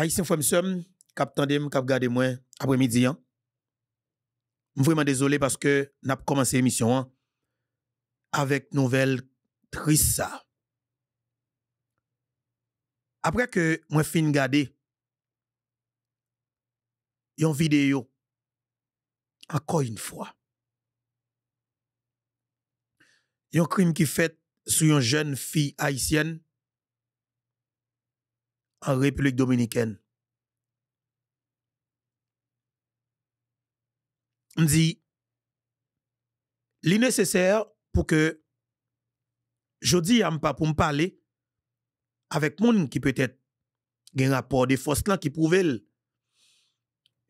Haïtien frère m'seur, kap tande kap gade moi après-midi hein. Vraiment désolé parce que n'a commencé l'émission hein, avec nouvelle triste. Après que moi fin gade yon vidéo encore une fois. Yon crime qui fait sur une jeune fille haïtienne en République dominicaine. On dit, nécessaire pour que je dis pas pour me parler avec monde qui peut-être un rapport de force là qui prouve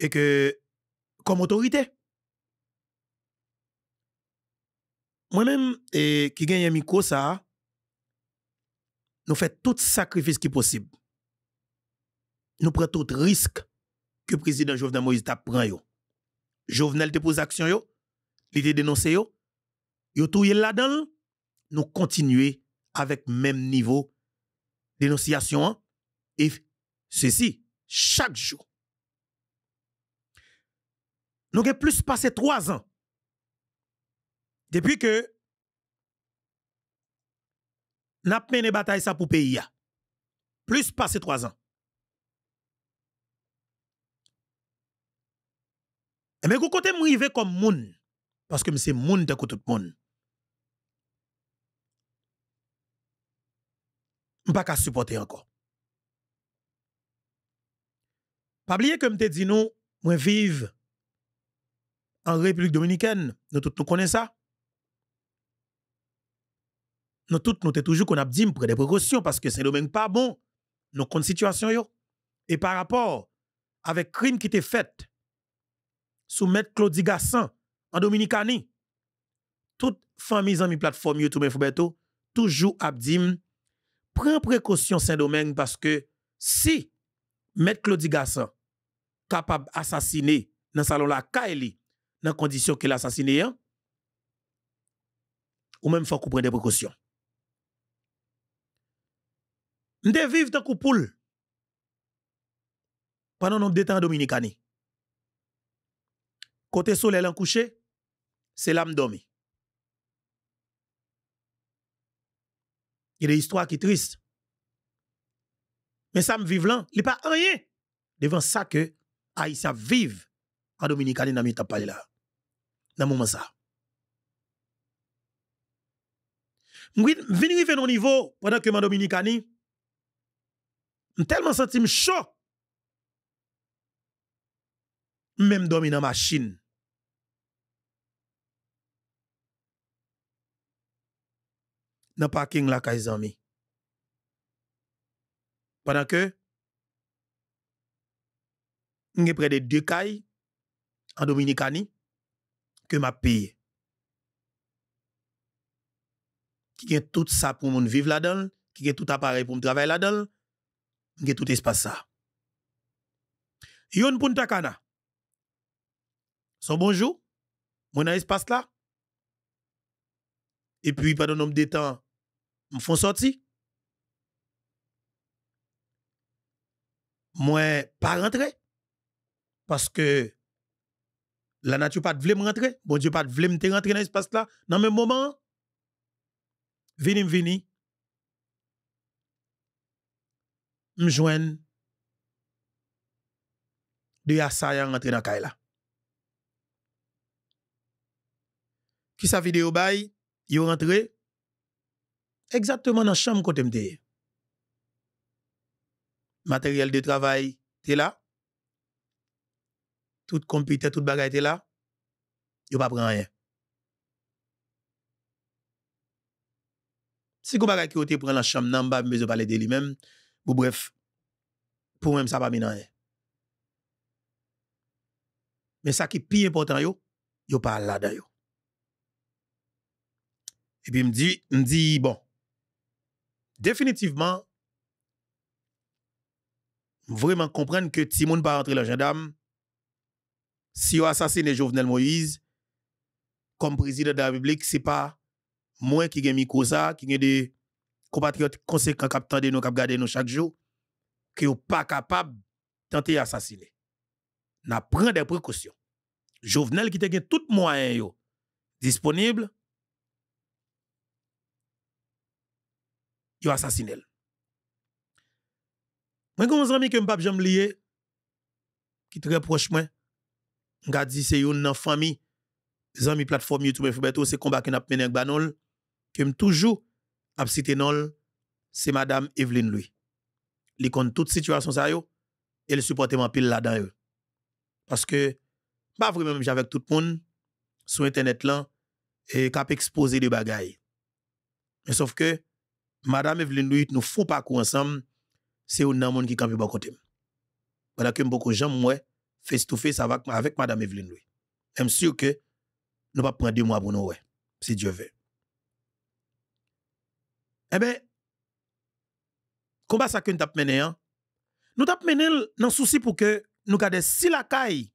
et que comme autorité moi-même qui gagne un micro ça nous fait tout sacrifice qui possible nous prenons tout risque que le président Jovenel Moïse t'a yo. Jovenel te pose action il te dénoncé yo, yo là-dedans, nous continuer avec même niveau dénonciation hein. et ceci chaque jour. Nous avons plus passé trois ans depuis que nous avons mené bataille ça pour pays. Plus passé trois ans. Mais vous côté m'rive comme moun parce que c'est moun de tout moun. M'pas qu'à supporter encore. Pas oublier que m'te dit nous moi vive en République dominicaine, nous tous nous connaissons ça. Nous tous nous toujours qu'on a dit des précautions parce que c'est domaine pas bon. Nos compte situation yo. Et par rapport avec crime qui était fait sous maître Claudie Gassan en Dominicani. Toute famille en mi plateforme YouTube Infobeto toujours abdim prend précaution Saint-Domingue parce que si maître Claudie Gassan capable d'assassiner dans salon la Kaeli dans condition qu'il assassiné hein, ou même faut qu'on des précautions. M'de vivre tant poule pendant nos détents dominicani. Côté soleil en couché, c'est l'âme dormi. Il y a des histoires qui tristes. Mais ça me vive là, il n'y a pas rien devant ça que Haïtien vive en Dominicanie dans le parlé là. Dans moment ça. Je viens arriver au niveau pendant que je Dominicanie, je tellement senti chaud même dormi dans machine. Dans parking la kaizami. Pendant que j'ai près de deux cailles en Dominicanie que m'a payé. Qui a tout ça pour mon vivre là-dedans, qui a tout appareil pour me travailler là-dedans, qui a tout espace ça. Yon Punta Cana. Son bonjour, mon espace là. Et puis, pendant un nombre de temps, me font sortir. Moi, pas rentrer. Parce que la nature pas de me rentrer. Bon Dieu pas de me rentrer dans l'espace là. Dans le même moment, vini vini. Me joindre de assaillants rentrer dans la Qui sa vidéo bay, yo rentré exactement dans la chambre côté m'te. Matériel de travail, t'es là. Tout computer, tout bagay t'es là. Yo pas prend rien. Si vous bagay qui te prend la chambre nan ba besoin parler de lui-même, bref, pour même ça pas rien. Mais ça qui est plus important yo, yo pas là-dedans yo. Et puis, me dit, me dit, bon, définitivement, vraiment comprendre que si moun pas rentrer le gendarme, si on assassiné Jovenel Moïse, comme président de la République, c'est pas moi qui ai mis ça, qui ai des compatriotes conséquents qui de nous, qui nous chaque jour, qui sont pas capables tenté assassiner. N'a prend des précautions. Jovenel qui te tout moyen disponible, yo assassiné. Moi, comme ami que m'pap j'aime lié, qui très proche moi, m'ga dit c'est une famille, amis plateforme YouTube Fubeto, c'est combat que n'a mené avec Banol, que m toujours ap cité nol, c'est madame Evelyne Louis. Li compte toute situation ça yo, elle supporte mon pile là-dedans Parce que pas vraiment même avec tout le monde sur internet là et cap exposer des bagailles. Mais sauf que madame Evelyne Louis nous font pas ensemble, c'est un monde qui campe bon côté. Pendant que beaucoup de gens moi face to face avec avec madame Evelyne Louis. Je suis sûr que nous pas prendre deux mois pour nous ouais, si Dieu veut. Eh bien, combat ça que nous avons mené, hein? nous avons mené dans souci pour que nous gardions si la caille,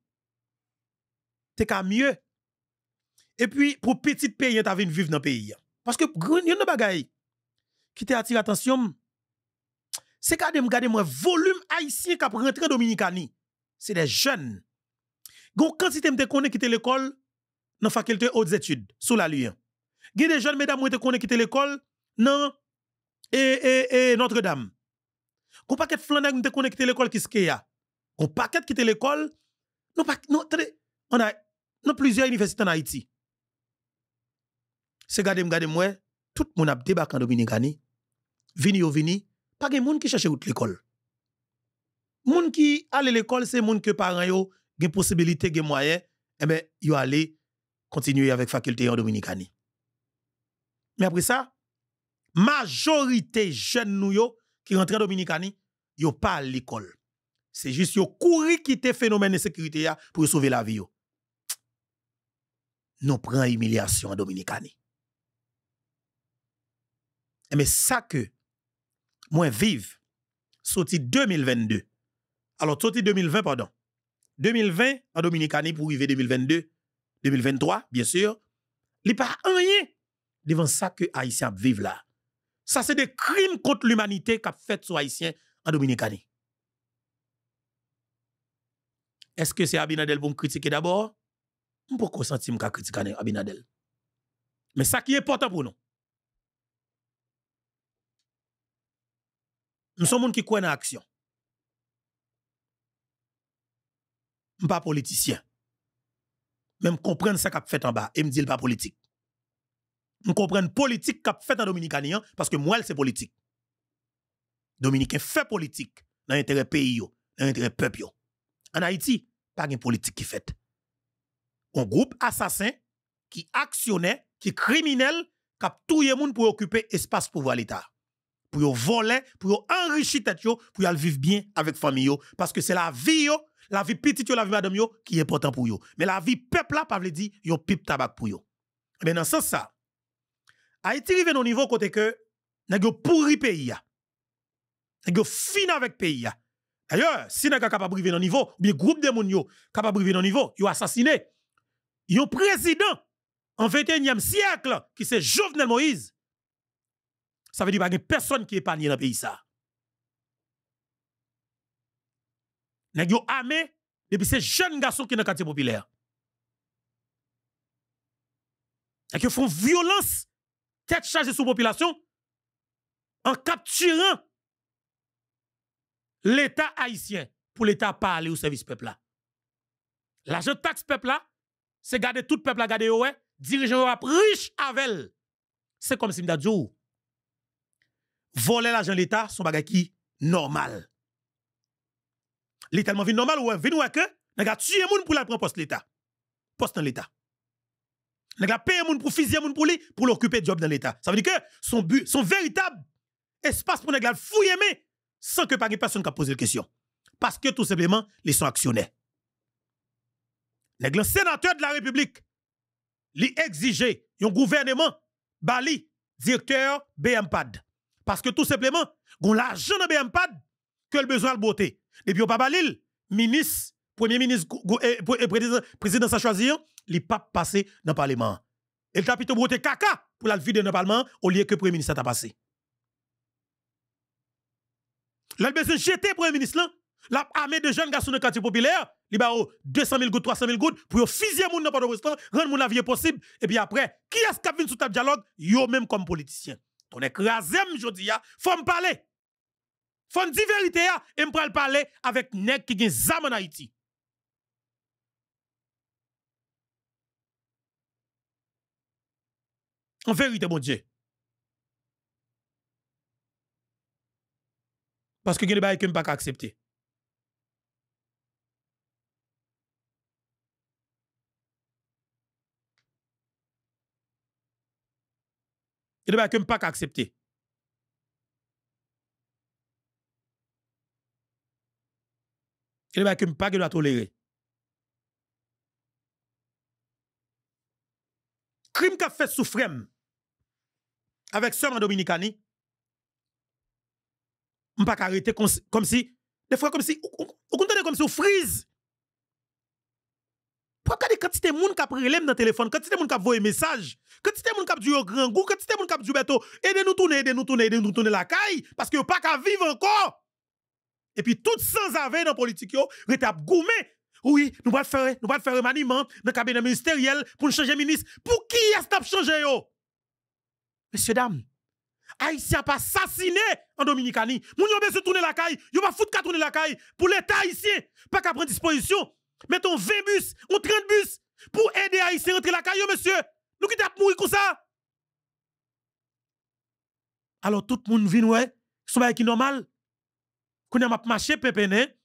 c'est qu'à mieux. Et puis, pour petit pays, tu as vivre dans le pays. Hein. Parce que, il y qui t'attire l'attention. C'est quand même garder moi volume haïtien qui rentré Dominicani. C'est des jeunes. Gon quantité me connaît quitter l'école dans la faculté hautes études sous la lune. Y a des jeunes mesdames qui connaît quitter l'école dans et, et, et Notre-Dame. Gon paquet flanag te connaît quitter l'école qui se a. Gon paquet quitter l'école. Non pas non on a non plusieurs universités en Haïti. C'est gade gade moi tout le monde a débarqué en Dominicani. Vini ou vini, pas de monde qui cherche out l'école. Moun qui allait l'école, c'est moun que parents yo gen possibilité, gen moyen, eh ben, yo allé continuer avec faculté en Dominicani. Mais après ça, majorité jeunes nou yo qui rentrent en Dominicani, yo pas à l'école. C'est juste yo courir quitter phénomène de sécurité pour sauver la vie yo. Nous prenons humiliation en Dominicani. Mais ça que moi vive sorti 2022. Alors sorti 2020 pardon. 2020 en Dominicanie pour arriver 2022, 2023 bien sûr, il pas rien devant ça que haïtiens vivent là. Ça c'est des crimes contre l'humanité qu'a fait sur haïtiens en Dominicanie. Est-ce que c'est Abinadel pour me critiquer d'abord? Pourquoi sentir me critiquer Abinadel? Mais ça qui est important pour nous. Nous sommes gens qui croient dans l'action. Je ne pas politicien. Même comprendre ça qu'a fait en bas et me dire pas politique. Je comprends politique qu'a fait en Dominicanien parce que moi, c'est politique. Dominicain fait politique dans l'intérêt pays, dans l'intérêt peuple. En Haïti, pas de politique qui fait. Un groupe assassin qui actionnait, qui criminel, qui a tout le monde pour occuper espace pouvoir l'État pour voler, pour enrichir tête pour vivre bien avec famille parce que c'est la vie la vie petite la vie madame yo qui est important pour yo. Mais la vie peuple là pas veut dire yon pipe tabac pour yo. Mais dans ce sens ça Haïti arrive au niveau côté que nèg pourri pays. Nèg fin avec pays D'ailleurs, si nèg capable vivre dans niveau, bien groupe de moun yo capable vivre dans niveau, yo assassiné. Yon président en 21e siècle qui c'est Jovenel Moïse ça veut dire qu'il n'y a personne qui est épargné dans le pays. Ça. Nèg armé depuis ces jeunes garçons qui sont dans le quartier populaire. Et qui font violence, tête chargée sur la population, en capturant l'État haïtien pour l'État pas aller au service peuple là. L'argent taxe peuple là, c'est garder tout peuple là, garder ouais, dirigeant riche avec C'est comme si m'da voler l'argent de l'État, son bagage qui normal. L'État tellement vie normal ou vin ouais que n'a tuer moun pour la prendre poste l'État. Poste dans l'État. N'a payer moun pour fusiller moun pour lui pour l'occuper job dans l'État. Ça veut dire que son but, son véritable espace pour n'a fouiller mais sans que personne qui pose la question. Parce que tout simplement, ils sont actionnaires. Le sénateur de la République, li exiger un gouvernement, Bali, directeur BMPAD. Parce que tout simplement, gon l'argent dans BMPAD que le besoin de beauté. Depuis au pas l'île, ministre, premier ministre et président, président ça choisir, il pas passé dans le parlement. Et le plutôt beauté caca pour la vider dans le parlement au lieu que le premier ministre a passé. Là, le besoin jeter premier ministre là La armée de jeunes garçons de quartier populaire, li ba 200 000 gouttes, 300 000 gouttes, pour fusiller moun dans de restaurant, rendre moun la vie possible. Et puis après, qui est-ce qui vient sous table dialogue? Yo même comme politicien. On écrasé jodi ya, faut me parler. Faut me dire vérité et me parler avec nèg qui gen zam en Haïti. En vérité, mon Dieu. Parce que a des choses que je ne pas accepter. A des choses que je ne pas accepter. A des choses que je ne pas tolérer. Crime qu'a fait souffrir avec sœur en Dominicani, on pas arrêter comme si, des fois comme si, on comprenez comme si on frise. Pourquoi quand quantité de monde qui a relève dans téléphone, quantité de monde qui a envoyé message, quantité de monde qui a dit grand goût, quantité de monde qui a dit beto, aidez-nous tourner, aidez-nous tourner, aidez-nous tourner la caille, parce que pas qu'à vivre encore. Et puis tout sans avec dans la politique, retap goumé. Oui, nous allons faire, nous allons faire un maniement dans le cabinet ministériel pour changer ministre. Pour qui est-ce changer yo? Messieurs, dames, Haïtien pas assassiné en Dominicanie. Moun yo besoin tourner la caille, yo pas foutre tourner la caille pour l'état haïtien, pas qu'à prendre disposition. Mettons 20 bus ou 30 bus pour aider haïtien rentrer la caille monsieur. Nous qui t'a mourir comme ça. Alors tout le monde vient ouais, c'est qui normal. Qu'on a marché pépéné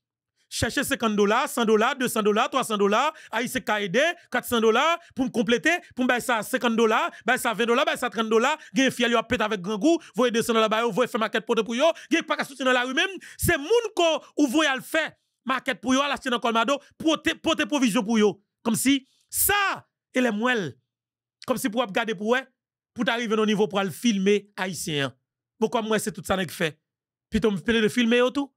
chercher 50 dollars, 100 dollars, 200 dollars, 300 dollars, Haïtien ka aidé, 400 dollars pour me compléter, pour me ça 50 dollars, bah ça 20 dollars, bah ça 30 dollars, gen fiel yo pété avec grand goût, voyez 200 dollars bah voyez faire maquette pour pour yo, gen pas ka soutenir la rue même, c'est moun ko ou voyez le faire maquette pour yo, la dans colmado, porter porter provision pour yo. Comme si ça et les mouelles comme si pour garder pour eux, pour arriver au niveau pour le filmer haïtien. Pourquoi moi c'est tout ça que fait? Tu me de filmer tout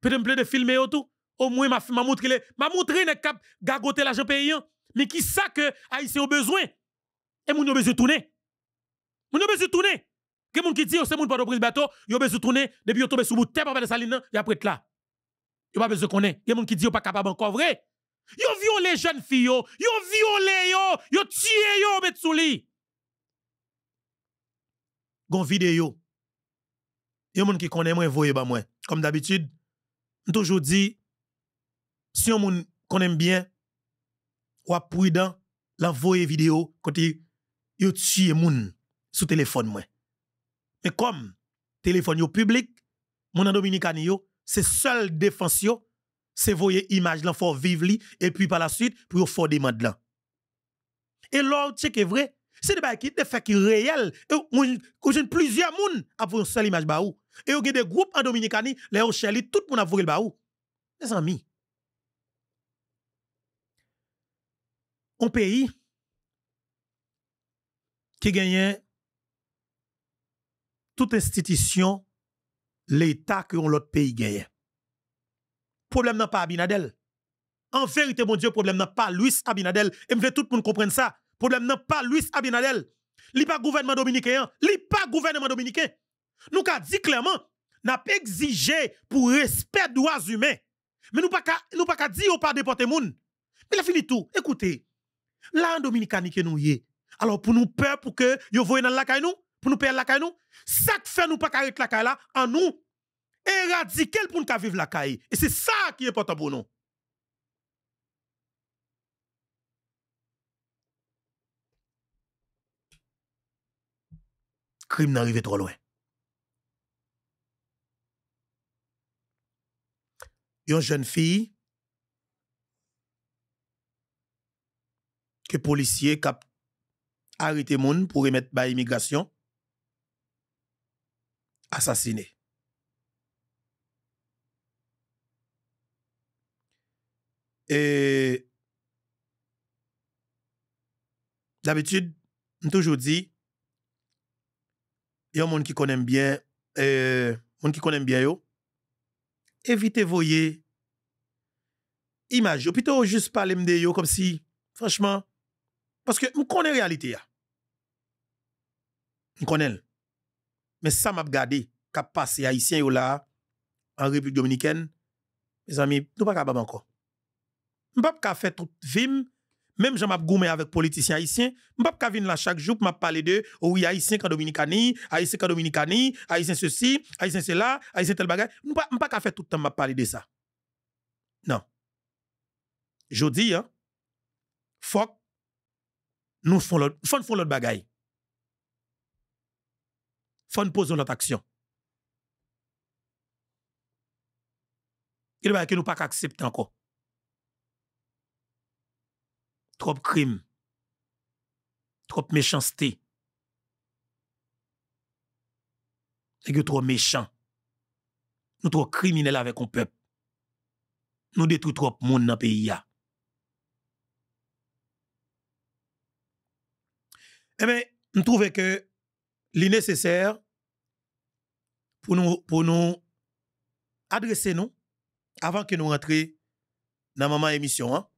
peut me de filmer tout. Au moins, m'a m'a montré les, m'a montré ne cap gagoter l'argent payant. Mais qui ça que Haïtien ont besoin? Et moun ont besoin de tourner. Moun ont besoin de tourner. Que moun qui dit, oh, c'est moun pas de prise bateau, yo besoin de tourner, depuis yo tombe sous bout terre, pas de saline, y a prêt là. Yo pas besoin connaître. Y a moun qui dit, yo pas capable encore vrai. Yo violé jeunes filles, yo, yo violé yo, yo tué yo, met sous lit. Gon vidéo. Yo moun qui connaît moi, voyez ba moi. Comme d'habitude, toujours dit, si on moun connaît bien, ou prudent, l'envoyer vidéo côté yo tue moun sous téléphone moi. Mais comme téléphone yo public, mon en Dominicain yo, c'est seul défense c'est voyer image là faut vivre et puis par la suite pour faire demande là. Et l'autre c'est vrai, c'est des qui des faits qui réel et plusieurs moun a une seule image ba ou. Et y a des groupes en Dominicanie, les Rochelle, tout le monde a le baou. Mes amis. Un pays qui gagne toute institution, l'État que l'autre pays gagne. Problème n'a pas Abinadel. En vérité, mon Dieu, problème n'a pas Louis Abinadel. Et me tout le monde comprenne ça. Problème n'a pas Louis Abinadel. Li pas gouvernement dominicain. Li pas gouvernement dominicain. Nous avons dit clairement, nous avons exigé pour respect des droits humains. Mais nous ne pas dire au pas déporter moun. Mais la fini tout. Écoutez, là en Dominicanie que nous y Alors pour nous peur pour que yo voyez dans la caille nous, pour nous perdre la caille nous, ça fait nous pas arrêter la caille là en nous éradiquer pour nous vivre la caille. Et c'est ça qui est important pour nous. Crime n'arrive trop loin. une jeune fille que policier cap arrêté moun pour remettre ba immigration assassiné. Et d'habitude, on toujours dit, il y a un monde qui connaît bien, euh, monde qui connaît bien yo, évitez voyer image. Plutôt juste parler de yo comme si, franchement, parce que je connais la réalité. Je connais. Mais ça m'a regardé, qu'a passé haïtien là, en République dominicaine, mes amis, nous pas capable encore. Nous pas faire toute vim, même jean m'a goumé avec politiciens haïtiens, nous pas venir là chaque jour pour m'a parler de oh oui haïtien en dominicani, haïtien en dominicani, haïtien ceci, haïtien cela, haïtien tel bagage. Nous pas pas faire tout le temps m'a parler de ça. Non. Je dis hein, faut nous font l'autre, nous l'autre bagaille. Faut nous poser notre action. Il va que nous pas accepter encore. Trop crime. Trop méchanceté. Et trop méchant. Nous trop criminels avec un peuple. Nous détruisons trop monde dans le pays. Eh bien, nous trouvons que l'innécessaire pour nous, pour nous adresser nous avant que nous rentrions dans maman émission. Hein,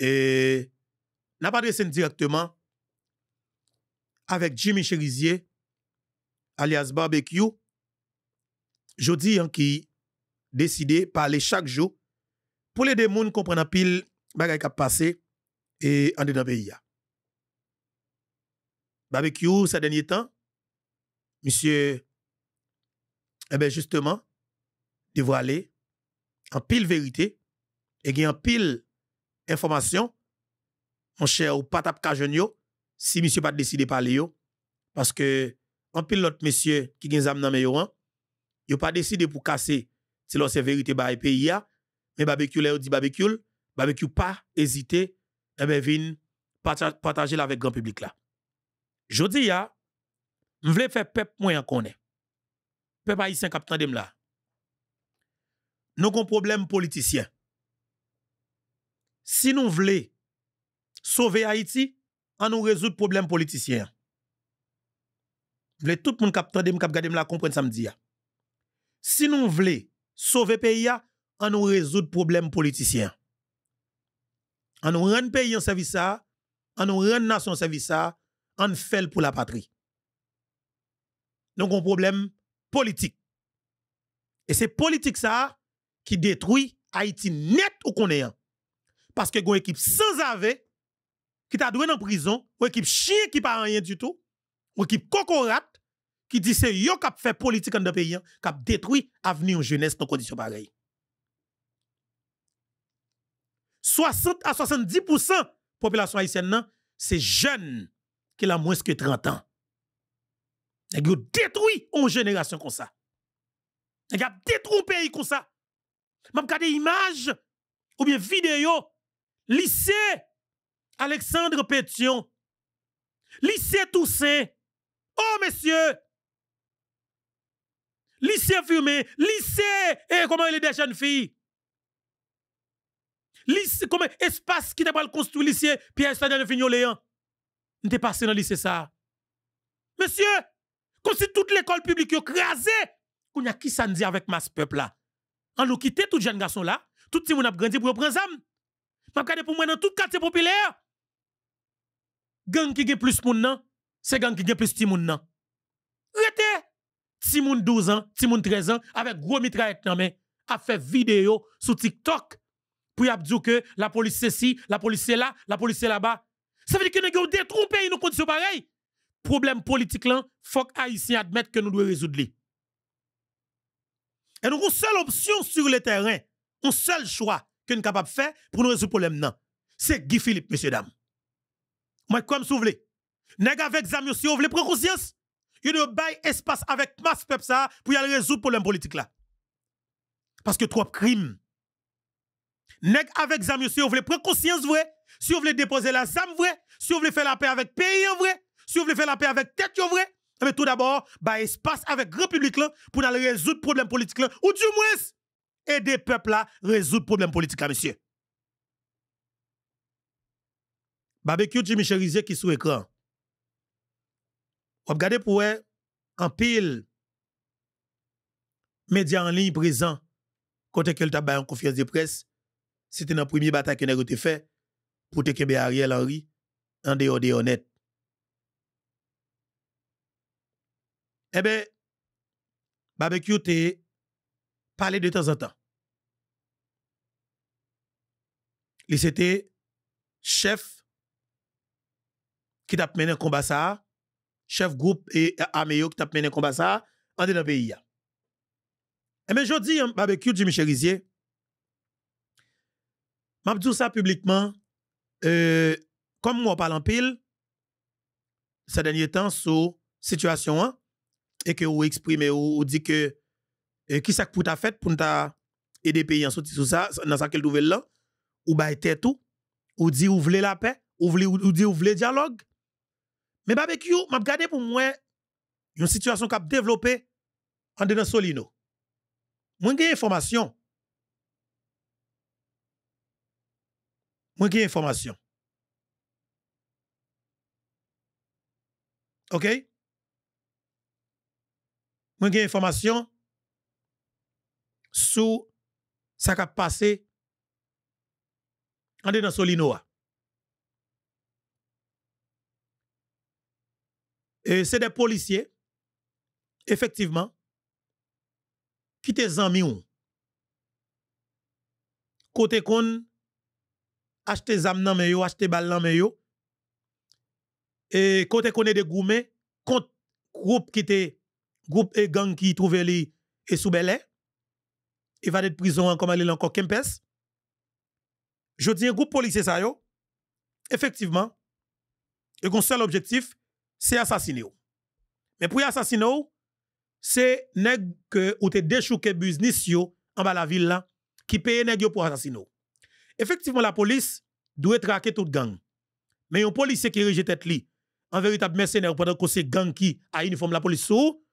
et n'a pas adressé directement avec Jimmy Cherizier, alias Barbecue, dis hein, qui décidé parler chaque jour pour les gens qui comprennent pile bagay qui passé et en dedans pays. Barbecue, ces derniers temps, monsieur, eh bien justement, dévoilé en pile vérité et en pile information, mon cher, ou pas tap si monsieur pas décidé de parler parce que en pile l'autre monsieur qui gen zam nan yo, yo pas décidé pour casser c'est leur vérité ba pays mais barbecue là dit barbecue, barbecue pas hésiter et eh ben vin partager avec grand public là. Jodi ya, voulais faire peuple moins connaît. Peuple haïtien capitaine dem là. Nous avons un problème politicien. Si nous voulons sauver Haïti, on nous résoudre le problème politicien. Voulez tout le monde capitaine dem cap la comprendre samedi Si nous voulons sauver le pays, on nous résoudre le problème politicien. On nous rend pays en service on nous rend nation en service on fait pour la patrie. Donc, un problème politique. Et c'est politique ça qui détruit Haïti net ou qu'on est. Parce que une équipe sans ave qui t'a doué en prison, une équipe chien qui pas rien du tout, une équipe cocorate qui dit c'est yo qui fait politique dans le pays, qui détruit l'avenir jeunesse dans conditions pareilles. 60 à 70% population haïtienne c'est jeune qui a moins que 30 ans. Ils ont détruit une génération comme ça. Ils ont détruit un pays comme ça. Regarde des images ou bien vidéos. Lycée Alexandre Pétion. Lycée Toussaint. Oh, messieurs. Lycée Fumé. Lycée. Et comment il est des jeunes filles? Lycée, comment espace qui t'a pas construit lycée Pierre Stadion de Fignoléan? Nous t'es passé dans lycée ça. Monsieur, comme si toute l'école publique est crasée, qu'on a qui ça dit avec masse peuple là? On nous quitte tout jeune garçon là, tout le monde a grandi pour prendre zam. M'a regardé pour moi dans tout quartier populaire. Gang qui gagne plus moun nan, c'est gang qui gagne plus ti moun nan. Rete, ti moun 12 ans, ti moun 13 ans avec gros mitraillette nan mais a fait vidéo sur TikTok pour y dire que la police c'est ci, la police c'est là, la police c'est là-bas. Ça veut dire que nous avons détrompé une conditions pareilles. Problème politique là, faut que Haïtiens admettent que nous devons résoudre. Et nous avons une seule option sur le terrain, un seul choix que nous sommes capables de faire pour nous résoudre le problème. C'est Guy Philippe, messieurs, dames. Moi, comme vous voulez. Nèg avec Zamio, si vous voulez prendre conscience, il doit bailler espace avec masse peuple ça pour y aller résoudre le problème politique là. Parce que trop crimes. Nèg avec Zamio, si vous voulez prendre conscience vrai, si vous voulez déposer la ZAM vrai, si vous voulez faire la paix avec pays en vrai, si vous voulez faire la paix avec tête en vrai, mais tout d'abord, bah espace avec grand public là pour aller résoudre problème politique là ou du moins aider le peuple là résoudre problème politique là monsieur. Barbecue Jimmy Cherizier qui sous écran. On regarde pour en pile médias en ligne présent côté que le tabac en confiance de presse, c'était dans la première bataille que nous avons fait pour te Ariel Henry en dehors de honnête. Eh bien, barbecue te parler de temps en temps. Il c'était chef qui t'a mené un combat ça, chef groupe et armée qui t'a mené un combat ça en dans le pays. Et mais je dis, barbecue Jimmy Cherizier, m'a dit ça publiquement, euh, comme moi parle en pile, ces derniers temps, sur situation, hein, et que vous exprimez, ou, dit que, euh, qui ça pour ta fait pour ta aider pays en sortir sur ça, dans sa nouvelle là, ou bah tout, ou dit ou voulez la paix, ou voulez ou dit ou voulez dialogue. Mais barbecue, m'a regardé pour moi une situation qui a développé en dedans Solino. Moi j'ai information. Moi j'ai information. OK? Moi j'ai information sur ce qui a passé en dedans Solino. Et c'est des policiers, effectivement, qui te zanmi ou. Côté kon, acheter zam nan men yo, acheter bal nan men yo. Et côté qu'on est de gourmet, contre groupe qui était groupe et gang qui trouvait li et sous belé. Il va être prison comme il encore Kempes. Je dis un groupe policier ça yo. Effectivement, et son seul objectif, c'est assassiner. Mais pour assassiner, c'est nèg que ou te déchouqué business yo en bas la ville là qui paye nèg pour assassiner. Effectivement la police doit traquer toute gang. Mais un policier qui rejette tête li en véritable mercenaire pendant que c'est gang qui a uniforme la police sous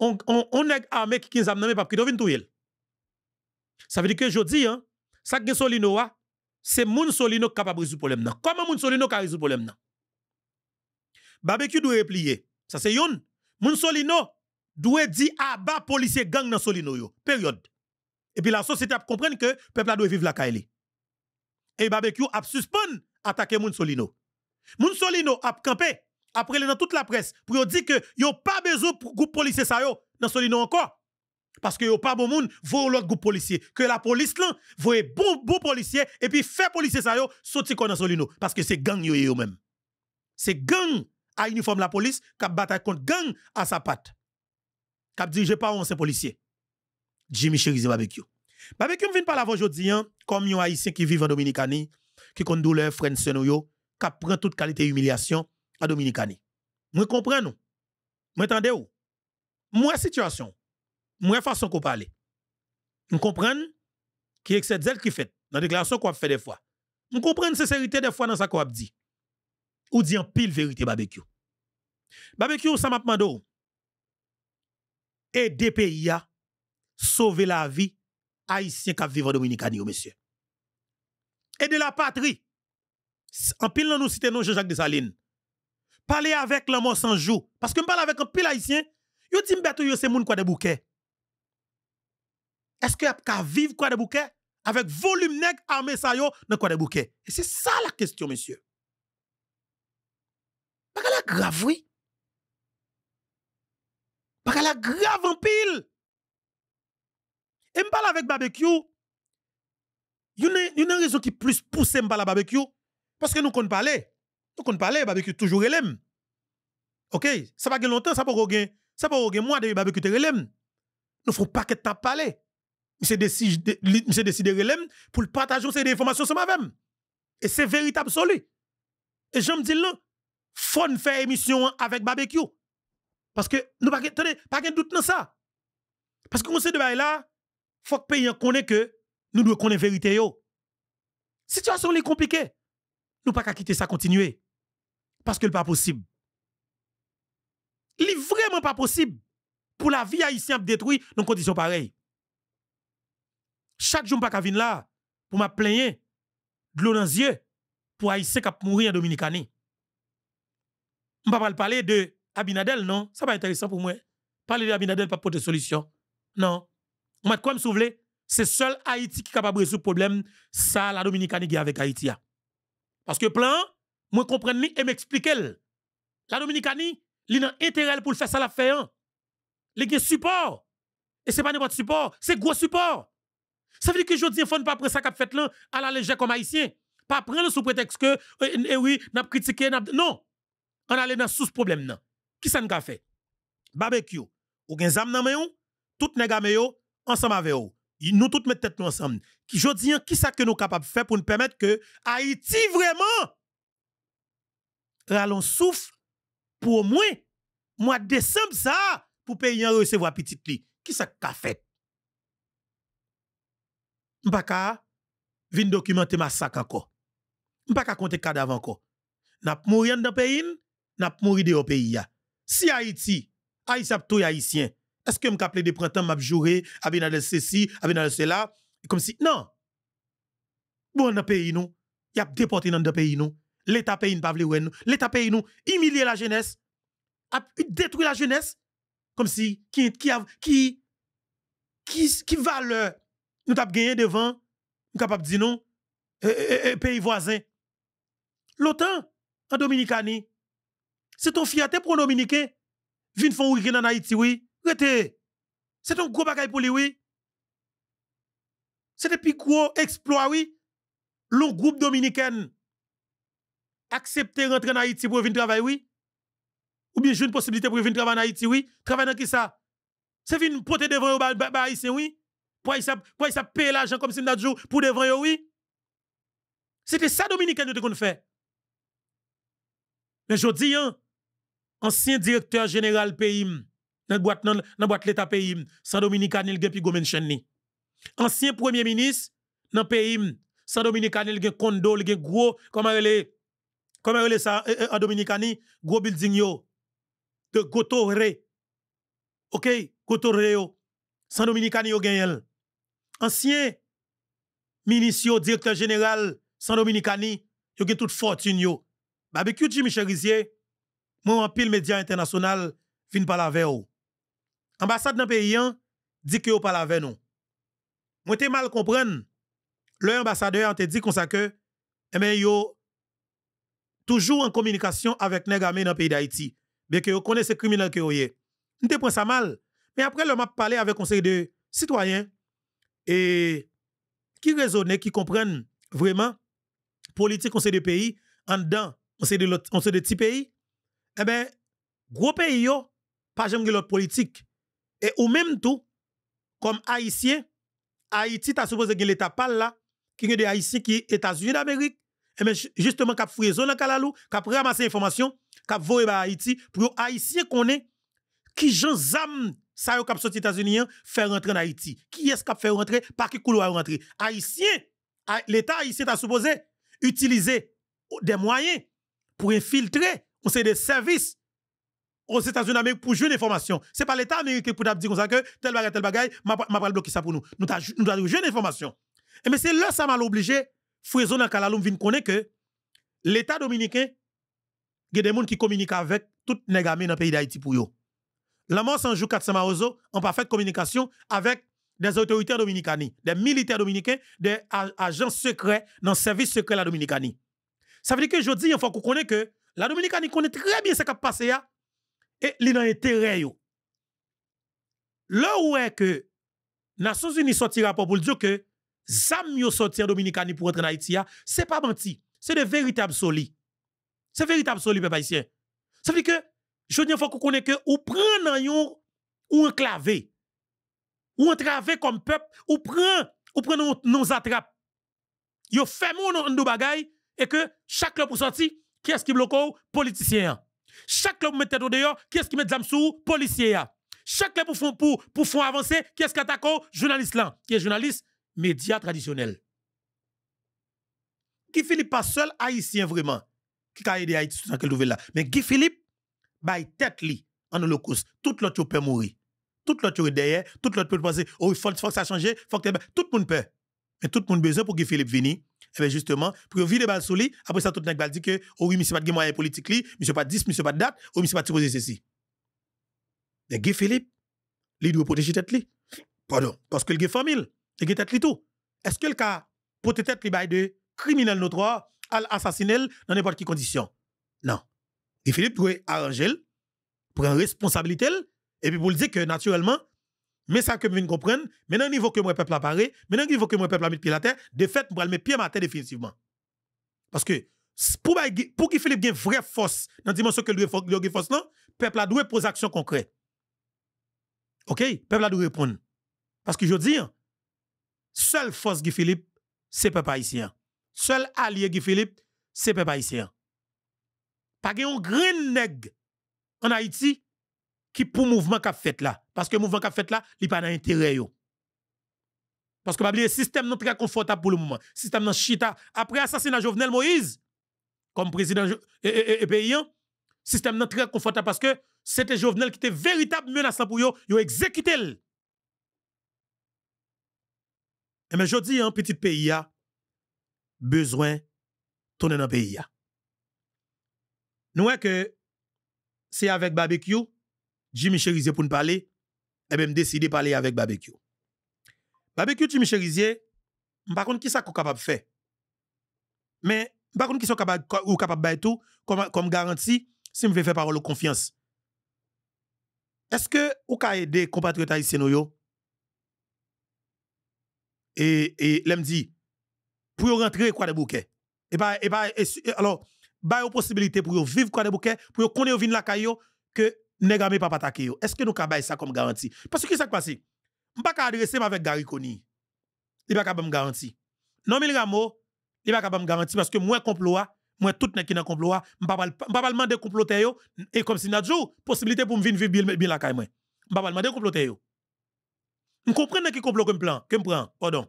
on on on nèg armé qui 15 âmes mais pas qui vinn touyer. Ça veut dire que jodi hein ça que Solino c'est moun Solino capable de résoudre problème nan. Comment moun Solino ka résoudre problème nan? Barbecue doit replier. Ça c'est yon. Moun Solino doit dire à bas policier gang dans Solino yo. Période. Et puis la société a comprendre que peuple doit vivre la caille. Et barbecue a suspend attaquer moun Solino. Moun Solino a campé après dans toute la presse pour dire que yo pas besoin pour groupe policier ça yo dans Solino encore. Parce que yo pas bon moun voit l'autre groupe policier que la police là voit bon bon policier et puis fait policier ça yo sorti dans Solino parce que c'est gang yo yo même. C'est gang à uniforme la police qui bataille contre gang à sa patte. Qui dirige pas un policier. Jimmy Cherizi Barbecue. Barbecue vient parler aujourd'hui hein, comme un haïtien qui vit en Dominicanie, qui connaît douleur frère qui prend toute qualité humiliation à Dominicanie. Moi comprends nous. Moi entendez où Moi situation. Moi façon qu'on parle. Nous comprenons qui est cette zèle qui fait dans la déclaration qu'on fait des fois. Nous comprenons sincérité des fois dans ça qu'on dit. Ou dit en pile vérité barbecue. Barbecue ça m'a demandé aider pays à sauver la vie haïtien qui vivent en Dominicanie monsieur. Aider la patrie. En pile nous citer non Jean-Jacques Dessalines parler avec l'homme sans jour. Parce que je parle avec un pile haïtien, yo dit yo c'est moun quoi de bouquet. Est-ce que y vivre quoi de bouquet? Avec volume nèg armé ça yo dans quoi de bouquet? Et c'est ça la question monsieur. Pas la grave oui. Pas la grave en pile. Et avec barbecue. Il y a une raison qui plus pousse me barbecue parce que nous connaissons parler. Connaissons parler barbecue toujours relem. OK, ça va gagner longtemps, ça pas gagner. Ça pas gagner moi de barbecue relem. Nous faut pas que tu parler. Monsieur décide monsieur décide relem pour partager ces informations sur moi-même. Et c'est véritable soli. Et je me dis là, faut faire émission avec barbecue. Parce que nous pas attendez, pas de doute dans ça. Parce que on sait de là, faut que pays connaît que nous devons connaître vérité yo. Situation est compliquée. Nous pas quitter ça continuer. Parce que pas possible. Il est vraiment pas possible pour la vie haïtienne détruire dans conditions pareilles. Chaque jour, je pas venir là pour me plaindre de l'eau dans les yeux pour haïtien qui mourir en Dominicanie. Je ne pas parler de Abinadel, non? Ça pas intéressant pour moi. Parler de Abinadel pas pour de solution. Non. Moi, quoi me souvenir, c'est seul Haïti qui est capable de résoudre le problème, ça, la Dominicanie avec Haïti. Parce que plan, moi comprendre et m'expliquer. La Dominicanie, il a intérêt pour faire ça la faire. Il a support. Et c'est pas n'importe support, c'est gros support. Ça veut dire que je dis, il ne pas prendre ça fait là à la légère comme haïtien. Pas prendre sous prétexte que, eh, eh oui, n'a critiqué, non. On allait dans sous problème là. Qui ça nous a fait? Barbecue. Ou gen zam nan mayon, tout ensemble avec vous. Nous tous mettons tête ensemble. Qui je dis, qui ça que nous capables de faire pour nous permettre que Haïti vraiment rallons souffle pour au moins mois décembre ça pour payer recevoir petit li. Qui ça qu'a fait? M'pa ka vin documenter massacre encore. M'pa ka compter cadavre encore. N'a mourir dans pays, n'a mourir de pays Si Haïti, Haïti tout haïtien. Est-ce que m'ka de printemps m'a joué, a bien dans ceci, a bien dans cela? Comme si non. Bon dans pays nous, y a déporté dans le pays nous. L'État pays ne pas nous. L'État pays nous humilier la jeunesse, a détruire la jeunesse comme si qui qui qui qui, qui valeur nous avons gagné devant, nous capable de dire non, pays voisin. L'OTAN, en Dominicanie, c'est ton fierté pour les Dominicains. Vin font week-end en Haïti, oui. C'est un gros bagage pour lui, oui. C'est un plus gros exploit, oui. Le groupe dominicain accepter rentrer en Haïti pour venir travailler, oui. Ou bien j'ai une possibilité pour venir travailler en Haïti, oui. Travailler dans qui ça? C'est venir porter devant les Haïtiens, oui. Pour ça payer l'argent comme si nous pour devant eux, oui? C'était ça dominicain nous qu'on fait. Mais je dis, hein, ancien directeur général pays, dans boîte dans boîte l'état pays, sans dominicain il gen pigo ni. Ancien premier ministre dans pays, sans dominicain il gen condo, il gen gros comment elle comment elle ça eh, eh, en dominicani, gros building yo de Gotoré. OK, Gotoré yo. Sans dominicain yo ancien ministre, directeur général, sans Dominicani, yo gen toute fortune yo. Barbecue Jimmy Cherizier, moi en pile média international, fin parler avec vous. Ambassade dans pays dit que yo parle avec nous. Moi te mal comprendre. Le ambassadeur te dit comme ça que eh ben yo toujours en communication avec nèg dans le pays d'Haïti. Bien que yo connaissez criminel que yo yé. te prend ça mal. Mais après le m'a parlé avec conseil de citoyens et qui raisonnent, qui comprennent vraiment politique on sait des pays en dedans on sait de l'autre on de petits pays eh ben gros pays yo pas jamais l'autre politique et ou même tout comme haïtien Haïti t'a supposé que l'état parle là qui est des haïtiens qui États-Unis d'Amérique eh ben justement cap fouiller zone kalalou cap ramasser information cap voyer Haïti pour haïtien connaît qui Jean Zam ça yo kap sorti États-Unis hein, faire rentrer en Haïti. Qui est-ce a fait rentrer? Par qui couloir rentrer Haïtien. L'état haïtien a supposé utiliser des moyens pour infiltrer, on sait des services aux États-Unis pour jouer information. C'est pas l'État américain pour dire comme ça que tel bagage tel bagage m'a pas bloquer ça pour nous. Nous doit jouer information. Et mais c'est là ça m'a obligé Fouezon dans Kalaloum vinn connaît que l'État dominicain il y a des gens qui communiquent avec tout nègre dans le pays d'Haïti pour eux. La mort sans joue Samaroso en parfaite communication avec des autorités dominicaines, des militaires dominicains, des agents secrets dans le service secret de la Dominicanie. Ça veut dire que je dis, il faut qu'on connaisse que la Dominicanie connaît très bien ce qui a passé et il a intérêt. Là où est que Nations Unies sorti rapport pour dire que Zam yo sorti en Dominicanie pour entrer en Haïti, c'est pas menti, c'est de véritables solis. C'est véritable solis, peuple haïtien. Ça veut dire que je dis faut qu'on connaisse que ou prend yon ou enclavé ou entravé comme peuple ou prend ou prend nos attrape yo fait mon de bagay et que chaque club pour sortir qui est-ce qui bloque politicien chaque club met tête dehors qui est-ce qui met zam sous policier chaque club pour font pour avancer qui est-ce qui attaque journaliste là qui est journaliste média traditionnel Guy Philippe pas seul haïtien vraiment qui a aidé Haïti dans quelle nouvelle là mais Guy Philippe bay tête li en holocauste. Tout l'autre peut mourir. Tout l'autre derrière. Tout l'autre peut penser oh il faut, faut que ça change. Faut que tout le monde peut. Mais tout le monde besoin pour que Philippe vini et eh bien justement pour vide bal sous lui après ça tout le monde dit que oh oui monsieur pas de moyen politique li monsieur pas 10 monsieur pas de date oh monsieur pas supposé ceci. Mais Guy Philippe il doit protéger tête li. Pardon parce que il a famille tête est-ce que le cas peut tête li de criminel notoire à assassiner dans n'importe quelle condition non et Philippe doit arranger, prendre responsabilité, et puis pour le dire que naturellement, Mais ça que je comprendre, maintenant niveau que moi peuple a paré, maintenant niveau que moi peuple a mis pied la terre, de fait, je vais mettre pied à terre définitivement. Parce que pour pour que Philippe ait une vraie force dans la dimension que lui a force non, peuple a dû poser action concrète. OK, peuple a répondre. Parce que je dis hein, seule force Guy Philippe, c'est peuple haïtien. Seul allié Guy Philippe, c'est peuple haïtien. Pas un grand nègre en Haïti qui pour mouvement qu'a fait là parce que mouvement qu'a fait là, il pas d'intérêt. Parce que le système non très confortable pour le moment. Système non chita après assassinat Jovenel Moïse comme président et, paysan, système non très confortable parce que c'était Jovenel qui était véritable menaçant pour yo, yo exécuté. Mais je dis un petit pays a besoin tourner dans le pays Nous que c'est avec barbecue? Jimmy Cherizier pour nous parler, et même décider de parler avec barbecue. Barbecue Jimmy Cherizier, par contre, qui ça capable de faire? Mais, par contre, qui sont capable ou capable de tout comme, comme garantie si me fait faire parole de confiance. Est-ce que vous pouvez aider les compatriotes haïtiens et et l'aime dit pour rentrer quoi de bouquet et pas et pas alors ba yo possibilité pour vivre quoi de bouquet pour connaître vinn la caillou que nèg pas attaquer yo. Est-ce que nous ka ça comme garantie? Parce que ça qui passe M'pa ka adresser avec Gary Koni. Il pas ka me garantie. Non Mil Ramo, il pas ka me garantie parce que moi complot moi tout nèg qui dans complot m'pa pas m'pa demander comploter yo et comme si n'a possibilité pour me vivre bien la caille moi. M'pa pas demander comploter yo. On comprend qui complot comme plan, que me prend, pardon.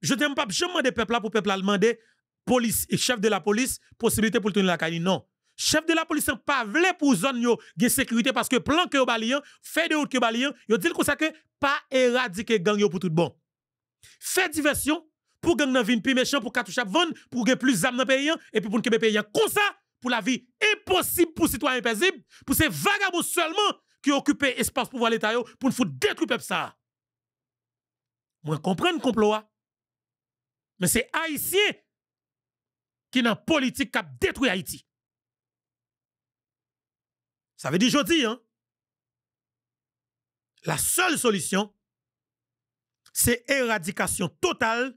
Je t'aime pas jamais demander peuple là pour peuple allemand demander police et chef de la police possibilité pour tourner la caille non. Chef de la police pas vle pour zone yo gen sécurité parce que plan que balian fait de route que balian yo dit comme ça que pas éradiquer gang yo pour tout bon. Fait diversion pour gang nan vin plus méchant pour cartouche vendre pour gen plus d'armes dans pays et puis pour que pays comme ça pour la vie impossible pour citoyens paisibles pour ces vagabonds seulement qui occupent espace pouvoir l'état pour nous foutre détruire peuple ça moi comprendre complot mais c'est haïtien qui dans politique qui a détruit Haïti ça veut dire aujourd'hui, hein, la seule solution, c'est éradication totale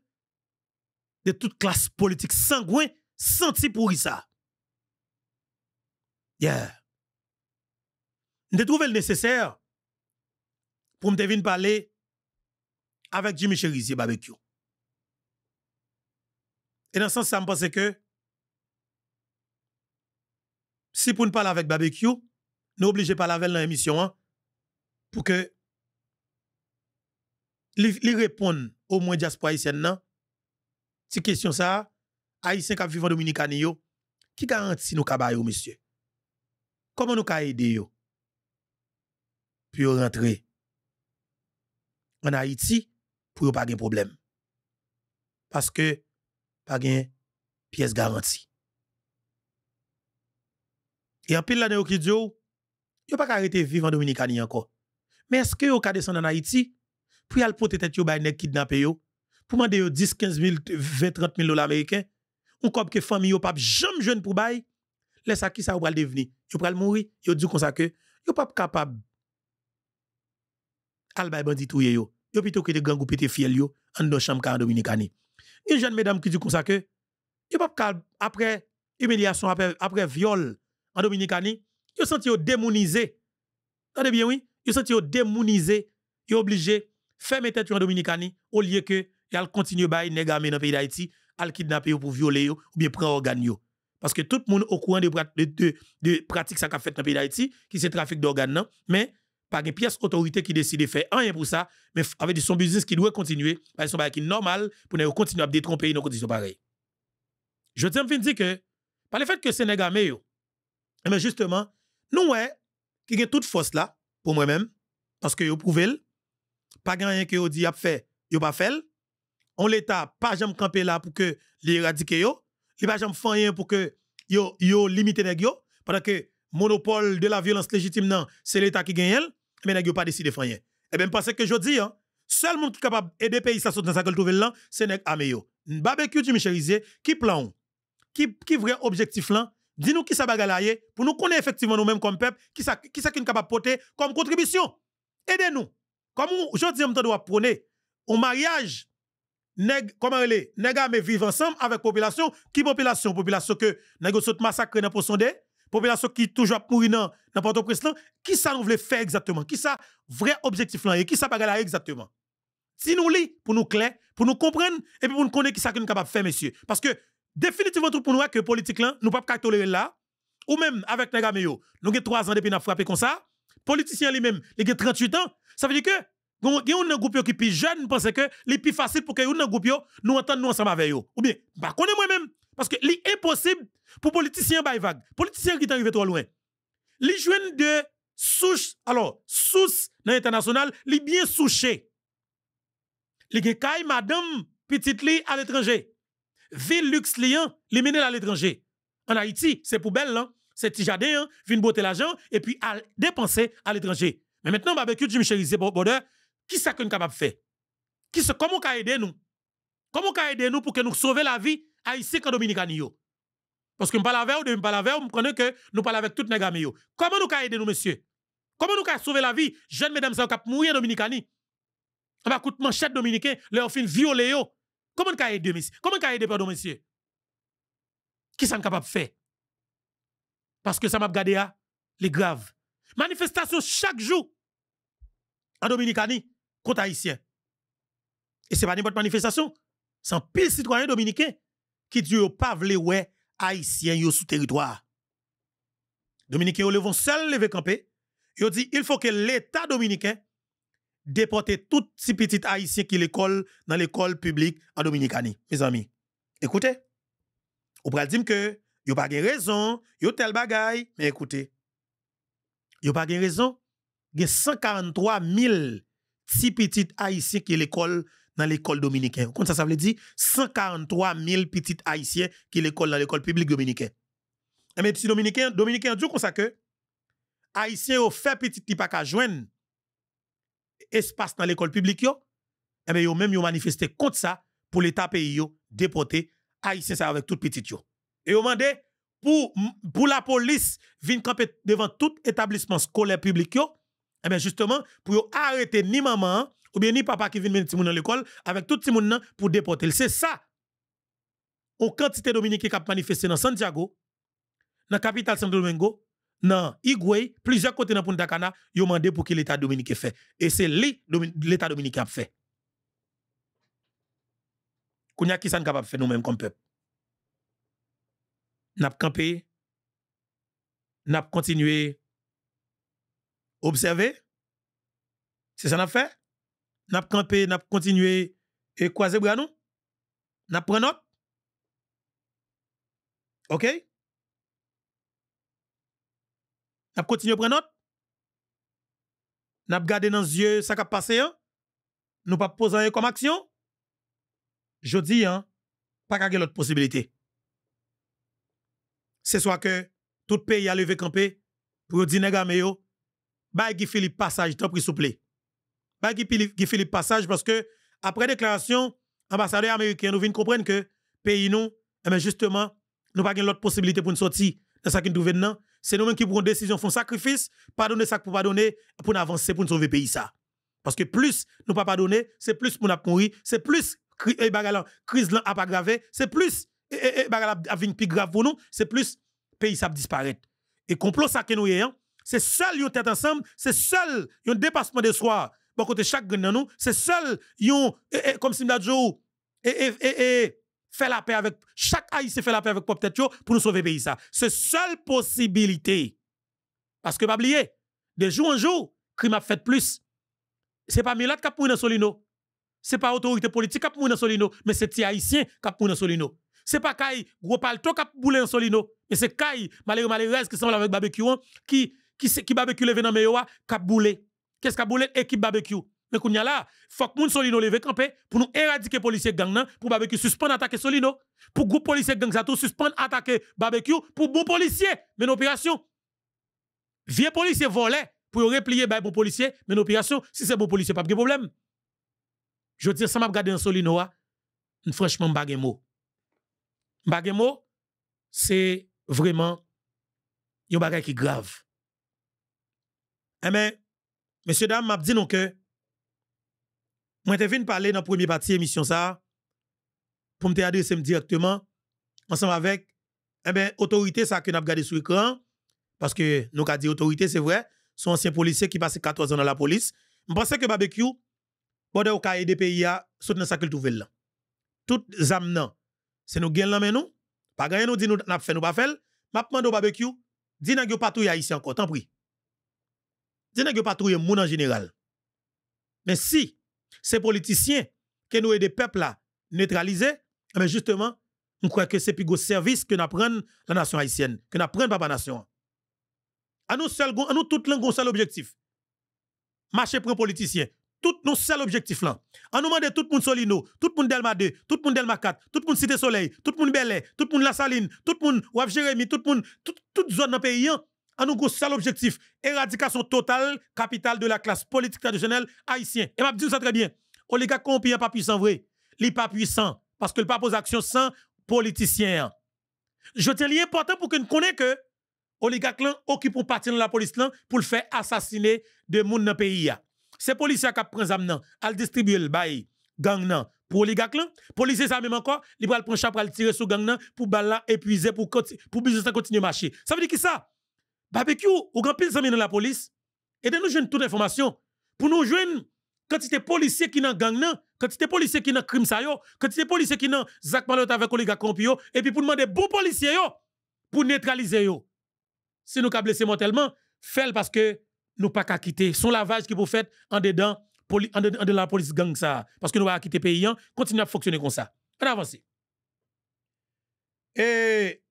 de toute classe politique sanguin senti pour ça. Yeah. Je trouvé le nécessaire pour me venir parler avec Jimmy Cherizier barbecue. Et dans ce sens, ça me pense que si pour ne parler avec barbecue, nous obligés par la dans l'émission hein, pour que li, répondre au moins diaspora haïtienne. Si question ça, haïtien qui vivent en Dominicane yo, qui garantit nous monsieur? Comment nous aider yo? Puis rentrer en Haïti? Pour yo pas de problème. Parce que pas de pièce garantie. Et en pile l'année qui dit yo pas arrêter vivre en Dominicanie encore. Mais est-ce que yo ka descendre en Haïti pour y aller porter tête yo bay yo pour demander yo 10 15 000 20 30 000 dollars américains on comme que famille yo pas jamais jeune pour bay laisse qui ça va devenir? Yo pral mourir? Yo dit comme ça que yo pas capable al bay bandit yo yo plutôt que de gang ou pété fiel yo en dans chambre en Dominicanie une jeune mesdames qui dit comme ça que pas après humiliation après, après viol en Dominicanie Yo senti yo démonisé. Tendez bien, oui? Yo senti yo démonisé. Yo obligé fermer tête en Dominicani au lieu que yal continue bay négame dans le pays d'Haïti, al kidnapper pour violer ou bien prendre organes yo. Parce que tout le monde au courant de, pratiques ça qu'a fait dans pays d'Haïti, qui c'est trafic d'organes, mais pas une pièce autorité qui décide de faire rien pour ça, mais avec son business qui doit continuer, parce que c'est normal pour ne continuer à détromper dans conditions pareilles. Je tiens à dire que, par le fait que négame yo, mais justement, nous, ouais, qui a toute force là, pour moi-même, parce que vous pouvez, pas rien que vous dit a fait, vous pas fait. On l'État, pas jamais camper là pour que l'éradiquer yo. Il pas jamais faire rien pour que yo, yo limite nèg yo. Pendant que monopole de la violence légitime, non, c'est l'État qui gagne, mais nèg yo pas décidé de faire rien. Et bien, parce que je dis, hein, seul monde qui est capable d'aider pays ça dans sa trouver là, c'est nèg armé yo. Barbecue du Michelizier, qui plan, qui, qui vrai objectif là, Dis-nous qui ça bagalaye pour nous connaître effectivement nous-mêmes comme peuple, qui ça qui ça capable porter comme contribution. Aidez-nous. Comment aujourd'hui on doit prôner au mariage nèg comment elle nèg mais vivre ensemble avec population qui population? Population que nèg saute massacre dans pour sonder population qui toujours mourir dans n'importe quoi qui ça nous voulait faire exactement? Qui ça vrai objectif là? Et qui ça pas exactement? Si nous lit pour nous clair pour nous comprendre et puis pour nous connaître qui ça que nous capable faire monsieur parce que définitivement tout pour nous que politique là nous pas tolérer là. Ou même avec nèg nous avons 3 ans depuis nous frappé comme ça. Politicien lui-même il a 38 ans. Ça veut dire que il y a un groupe qui est plus jeune, pense que c'est plus facile pour que un groupe nous entendons ensemble avec eux. Ou bien, bah, connais moi-même. Parce que c'est impossible pour politiciens by vague. Politiciens qui arrivés trop loin. Les jeunes de souche, alors, souche dans l'international, les bien souché. Les gens madame petite li à l'étranger. Ville luxe liant, les mener à l'étranger. En Haïti, c'est pour belle, hein? c'est petit hein? vin l'argent et puis dépenser à l'étranger. Mais maintenant, barbecue Jim Cherise Border, qui ça nous capable de faire? Comment on aider nous? Comment on aider nous pour que nous sauver la vie haïtien en Dominicain Parce que nous parlons avec vous, nous parlons avec vous, nous connaissons que nous parlons avec toutes les gamins. Comment nous aider nous, monsieur? Comment nous sauver la vie? Jeunes mesdames, ça cap mourir en Dominicain. On va coûter manchette dominicain, leur fin violer yo. Comment nous aider, monsieur? Comment nous aider, pardon, monsieur? Qui ça capable de faire? Parce que ça m'a gardé à les graves. Manifestation chaque jour en Dominicanie contre Haïtiens. Et ce n'est pas n'importe manifestation. C'est un pile citoyen dominicain qui dit pas vle ouais Haïtiens yo sous territoire. Dominicains le vont seul lever camper. Ils dit il faut que l'État dominicain déporte tout ces petits haïtiens qui l'école dans l'école publique en Dominicanie. Mes amis, écoutez. On pourrait dire que a pas raison, a tel bagay, mais écoutez. a pas raison. A 143 000 petits petits haïtiens qui l'école dans l'école dominicaine. Comment ça, ça veut dire? 143 000 petits haïtiens qui l'école dans l'école publique dominicaine. Et mais si dominicain, dominicain dit comme ça que haïtiens ont fait petit qui pas qu'à joindre espace dans l'école publique yo, et bien yo même yo manifesté contre ça pour l'état pays yo déporter haïtiens ça avec tout petit yo. Et yo demandé pour pour la police venir camper devant tout établissement scolaire public yo, et bien justement pour arrêter ni maman ou bien ni papa qui vient mettre dans l'école avec tout monde pour déporter. C'est ça. En quantité dominicaine qui a manifesté dans Santiago, dans la capitale Santo Domingo, dans Higüey, plusieurs côtés dans Punta Cana, ils ont demandé pour que l'État dominicain fait. Et c'est l'État dominicain a fait. Kounya qui ça capable faire nous-mêmes comme peuple? N'a campé, n'a continué observer. C'est ça n'a fait? N'a campé, n'a continué et croiser bras nous. N'a pris note? OK? N'a continué prendre note? N'a gardé dans les yeux ça qui a passé hein? Nous pas poser comme action? Je dis hein, pas qu'à l'autre possibilité. C'est soit que tout pays a levé campé pour dire nèg yo, Guy Philippe passage, tant pris souple pas Guy Philippe passage parce que après déclaration, ambassadeur américain nous vient comprendre que pays nous, eh justement, nous pas l'autre possibilité pour nous sortir dans ce qui nous maintenant. C'est nous-mêmes qui prenons décision, font sacrifice, pardonner ça pour pardonner, pour avancer, pour nous sauver le pays ça. Parce que plus nous pas pardonner, c'est plus pour nous mourir, c'est plus la crise a pas aggravé, c'est plus et a plus grave pour nous, c'est plus pays ça disparaître. Et complot ça que nous c'est seul une tête ensemble, c'est seul un dépassement de soi bon côté chaque grand nous, c'est seul yon comme si m'dadjo et et et fait la paix avec chaque haïtien fait la paix avec propre tête pour nous sauver pays ça. C'est seule possibilité. Parce que pas de jour en jour, crime a fait plus. C'est pas Milat qui a dans Solino. C'est pas autorité politique qui a dans Solino, mais c'est ti haïtien qui a dans Solino. C'est pas Kay gros palto qui a boulé dans Solino, mais c'est Kay malheureux malheureuse qui sont avec barbecue qui qui qui barbecue levé dans qui a boulé. Qu'est-ce qu'a boulé équipe barbecue? Mais qu'on y a là, faut que moun Solino leve camper pour nous éradiquer policiers gang pour barbecue suspendre attaquer Solino, pour groupe policier gang ça tout suspendre attaquer barbecue pour bon policier, mais opération. Vieux policier volé pour replier bah bon policier, mais opération, si c'est bon policier pas de problème. Je dis ça m'a regardé en Solino franchement bagay mot. Bagay mot c'est vraiment un bagay qui grave. Eh Messieurs, dames, m'a dit que Moi, je viens parler dans la première partie de l'émission ça, pour me adresser directement, ensemble avec, eh ben, autorité, ça que avons regardé sur l'écran, parce que nous avons dit autorité, c'est vrai, sont anciens policiers qui passent 14 ans dans la police. Je pense que barbecue, bon, au cas des pays, soutenir ça que le là. Tout zam c'est nous gagnons là, nous. Pas gagner nous dit nous n'a fait nous pas fait. M'a demandé au barbecue, dis n'a pas tout ici encore, tant pis. Dis n'a pas tout moun en général. Mais si ces politiciens que nous des peuples là neutraliser, mais justement, on croit que c'est plus gros service que nous apprenons la nation haïtienne, que nous apprenons papa nation. À nous seul, à nous tout un seul objectif. Marcher pour un politicien. Tout nos seul objectif là. On nous demande tout le monde Solino, tout le monde Delma 2, tout le monde Delma 4, tout le monde Cité Soleil, tout le monde Belay, tout le monde La Saline, tout le monde Waf Jérémy, tout le monde, toute zone dans le pays. On hein. nous seul objectif, éradication totale, capitale de la classe politique traditionnelle haïtienne. Et m'a dit ça très bien. Oligarque corrompu pas puissant vrai? Il pas puissant parce que le pas pose action sans politicien. Je tiens l'important pour que nous connaissions que oligarque occupe une partie de la police pour le faire assassiner de monde dans le pays. C'est policiers qui prennent zam nan, al distribuer le bail gang nan pour oligarque là. Policier ça même encore, il va prendre chape pour tirer sur gang nan pour balle épuiser pour pour business continuer marcher. Ça veut dire qui ça? Barbecue ou grand pile dans la police et de nous joindre toute information pour nous joindre quantité policiers qui dans gang nan, quantité policiers qui dans crime ça yo, quantité policiers qui dans Zach Malot avec oligarque yo et puis pour demander bon policiers yo pour neutraliser yo. Si nous ka blessé mortellement, fait parce que nous pas qu'à quitter. Son lavage qui vous fait en dedans, en dedans la police gang ça. Parce que nous pas quitter pays, continue à fonctionner comme ça. On avance. Et,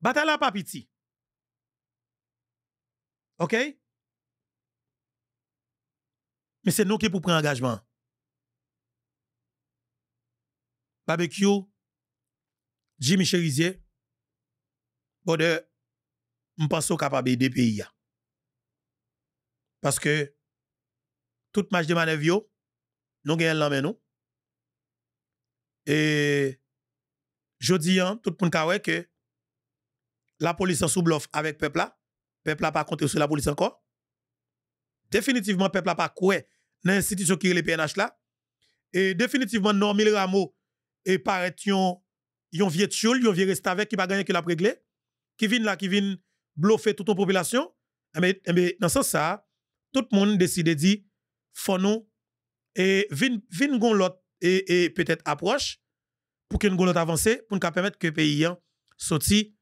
bataille pas petit. OK? Mais c'est nous qui pour prendre engagement. Barbecue, Jimmy Cherizier, bon de, m'pense capable de pays. Parce que tout match de manœuvre, nous gagnons l'en nous. Et je dis, hein, tout le monde que la police en sous bluff avec le peuple là. Peuple n'a pas compté sur la police encore? Définitivement, le peuple n'a pas quoi? Dans l'institution qui est le PNH là? Et définitivement, Normil Rameau et paraît yon, yon vieux choul, yon vieux reste avec qui va gagner qui l'a réglé. Qui vient là, qui vient bluffer toute la population. Mais, eh mais dans ce sens, tout le monde décide de dire, faut nous, et vin, vin l'autre, et, peut-être approche, pour que nous l'autre avancé, pour nous permettre que le pays sorti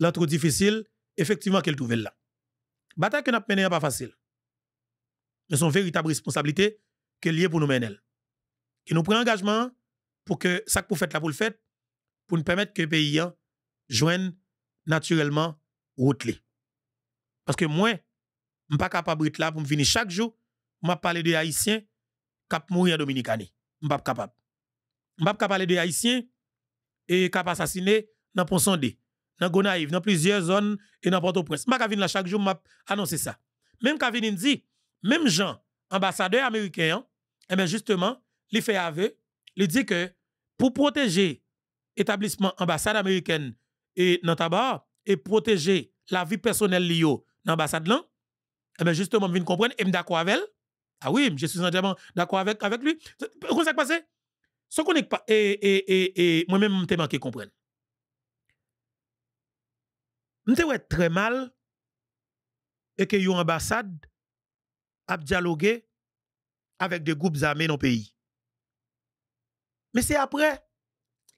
l'autre difficile, effectivement, qu'elle trouve là. Bataille que nous menée n'est pas facile. Mais c'est une véritable responsabilité que lié pour nous mener. Et nous prenons engagement pour que ça que vous faites là pour le faire, pour nous permettre que le pays joigne naturellement route. Parce que moi, je suis pas capable d'être là pour me venir chaque jour, je parler de Haïtiens qui mourir en Dominicanie. Je suis pas capable. Je suis pas parler de Haïtiens et qui assassiné dans Pont-Sondé, dans Gonaïve, dans plusieurs zones et dans Port-au-Prince. Je venir là chaque jour, je annoncer ça. Même quand venir dit, même Jean, ambassadeur américain, eh bien justement, il fait aveu, il dit que pour protéger l'établissement ambassade américaine et dans tabac et protéger la vie personnelle liée dans l'ambassade là, eh bien, justement, je viens comprendre et je suis d'accord avec elle. Ah oui, je suis entièrement d'accord avec, avec lui. Comment ça passe? Ce qu'on n'est pas, et, et, et, et moi-même, je manqué comprendre. Je ouais très mal et que une ambassade a dialogué avec des groupes armés dans le pays. Mais c'est après.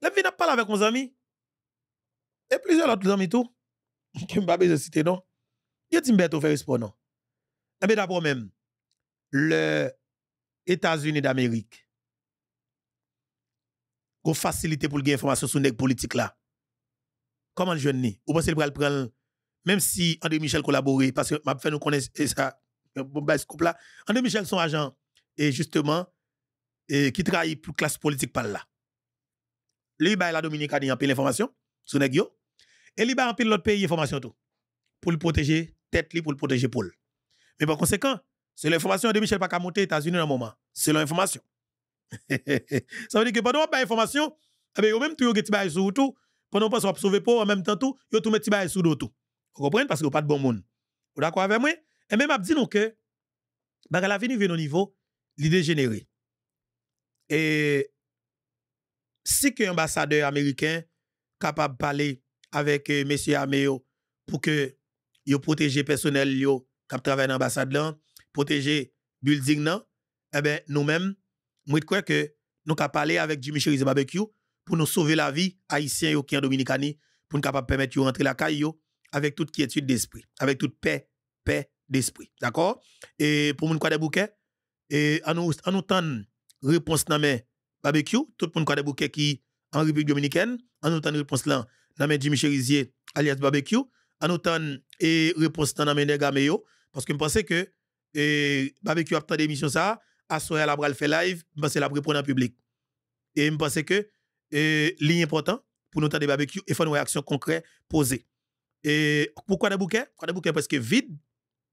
Là, je viens parler avec mes amis. Et plusieurs autres amis tout. Que je ne vais pas citer, non. Il y a des faire sport, non. Mais eh d'abord même, les États-Unis d'Amérique, ont facilité pour gagner information sur les politiques là. Comment le jeune ni? Ou pensez le prendre, même si André Michel collaboré, parce que m'a fait nous connaître ça, couple là. André Michel, son agent, et justement, et qui travaille pour classe politique par là. Lui, il la a un peu l'information sur les Et lui, a un peu l'autre pays information tout. Pour le protéger, tête pour le protéger Paul. Mais par conséquent, c'est l'information de Michel pas monter aux États-Unis dans le moment. C'est l'information. ça veut dire que pendant qu'on information, eh bien, même tout, vous avez sur tout, pendant qu'on peut sauver pour en même temps tout, vous tout mettez sur tout. Vous comprenez? Parce que pas de bon monde. Vous d'accord avec moi? Et même, je dis que, bah, la vie vient au niveau l'idée générée. Et si qu'un ambassadeur américain capable de parler avec M. Ameo pour que yo protège personnel yo qui travaille dans l'ambassade là, protéger building là, eh ben nous-mêmes moi je crois que nous capable parler avec Jimmy Cherize Barbecue pour nous sauver la vie haïtien qui en Dominicanie pour nous capable permettre de rentrer la caille avec toute quiétude d'esprit, avec toute paix, paix d'esprit. D'accord? Et pour nous quoi des bouquets et en nous en nous réponse dans barbecue, tout le monde a des bouquets qui en République dominicaine, nous réponse là dans Jimmy Cherizier alias barbecue, en nous et réponse dans mes parce que je pensais que et barbecue a tant d'émissions ça, à soir la bral fait live, je pensais la répondre en public. Et je pensais que c'est important pour nous des barbecue et faire une réaction concrète posée. Et pourquoi des bouquets Pourquoi des bouquets parce que vide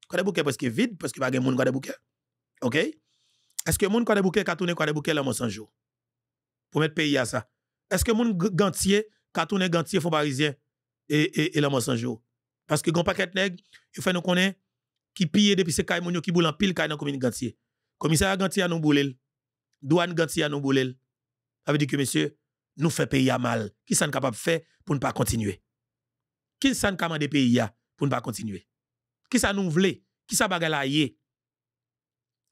Pourquoi des bouquets parce que vide parce que pas de monde qui des bouquets. OK? Est-ce que monde qui des bouquets qui tourné des bouquets là mon 100 jours Pour mettre pays à ça. Est-ce que monde gantier qui tourné gantier font parisien et et, et là mon 100 jours Parce que gon paquet nèg, il fait nous connaître qui pille depuis ces cailles qui boule en pile caille dans commune gantier. Commissaire gantier à nous boulel. Douane gantier à nous boulel. Ça veut dire que monsieur nous fait payer à mal. Qui sont capable de faire pour ne pas continuer? Qui sont capable de payer pour ne pas continuer? Qui ça nous voulait? Qui ça bagarre là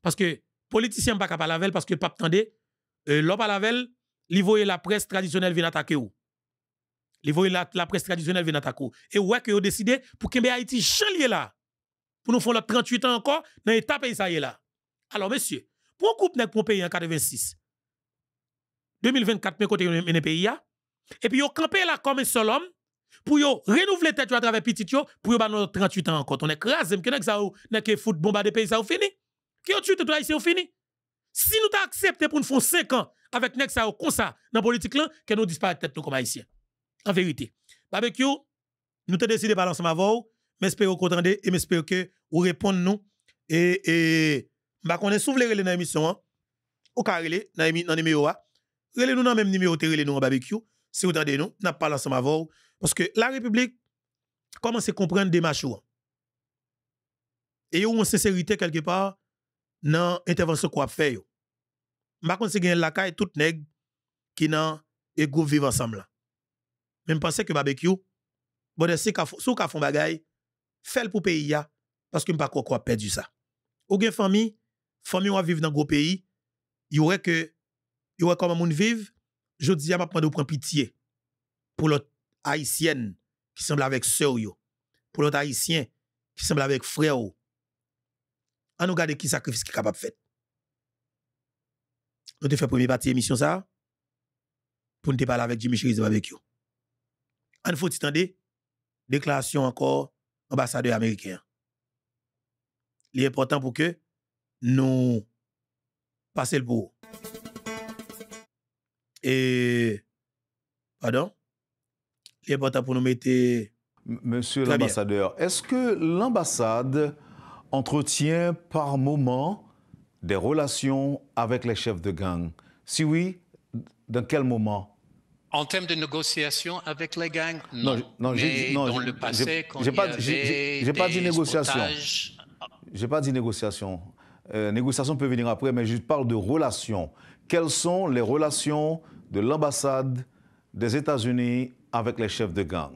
Parce que politicien pas capable lavel parce que pas attendez euh, l'homme à lavel, il voyait la presse traditionnelle venir attaquer ou. Voyait la, la presse traditionnelle venir attaquer ou. Et ouais que ont décidé pour que Haïti chalier là? Pour nous faire le 38 ans encore dans l'état pays ça là. Alors monsieur, pour un couple pour payer en 86 2024 mais côté le pays et puis yo campé là comme un seul homme pour yo renouveler tête à travers petit yo pour yo ba 38 ans encore. On écrase que nek ça nek foot bombarder pays ça fini? Qui ont tué tout ici fini? Si nous t'a accepté pour nous faire 5 ans avec nek comme ça dans politique là que nous disparaître tête nous comme haïtiens en vérité. Barbecue nous t'ai décidé par ensemble avant mais espère que vous et m'espère que vous répondez nous. Et et bah qu'on est souverain dans l'émission hein. au carré dans dans numéro Relez nous dans même numéro, relez nous en barbecue. Si vous nous, n'a pas ensemble avec vous. Parce que la République commence à comprendre des machos. Et a une sincérité quelque part dans l'intervention qu'on fait. Par contre, c'est la caille tout nèg qui nan et groupe vivre ensemble. Même penser que barbecue, bon, si vous ka font bagay, fait pour pays parce que pas quoi perdu ça. Ou gen famille, famille va vivre dans gros pays, il aurait que il y a comment moun vive, je dis à m'a de prendre pitié pour l'autre haïtienne qui semble avec sœur pour l'autre haïtien qui semble avec frère On nous regarde qui sacrifice qui capable faire. Nous avons fait première partie émission ça pour nous parler avec Jimmy Chiriz avec vous. On faut attendre déclaration encore ambassadeur américain. Il est important pour que nous passions le bout. Et, pardon, il est important pour nous mettre... Monsieur l'ambassadeur, est-ce que l'ambassade entretient par moment des relations avec les chefs de gang? Si oui, dans quel moment? En termes de négociation avec les gangs, non. non, Mais non dans le passé, quand pas, J'ai pas dit négociation. J'ai pas dit négociation. Euh, négociation peut venir après, mais je parle de relations quelles sont les relations de l'ambassade des États-Unis avec les chefs de gang?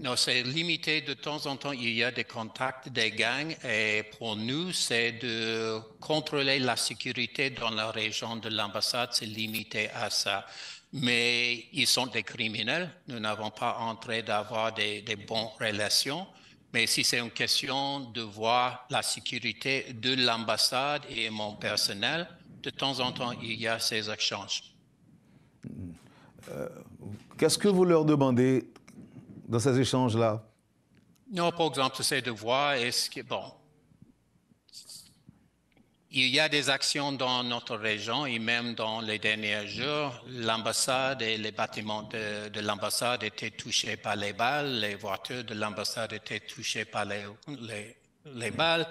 Non, c'est limité. De temps en temps, il y a des contacts des gangs et pour nous, c'est de contrôler la sécurité dans la région de l'ambassade. C'est limité à ça. Mais ils sont des criminels. Nous n'avons pas entré d'avoir des, des bonnes relations. Mais si c'est une question de voir la sécurité de l'ambassade et mon personnel, de temps en temps, il y a ces échanges. Euh, qu'est-ce que vous leur demandez dans ces échanges-là? Non, par exemple, c'est de voir est-ce que, bon, il y a des actions dans notre région et même dans les derniers jours, l'ambassade et les bâtiments de, de l'ambassade étaient touchés par les balles, les voitures de l'ambassade étaient touchées par les, les, les balles.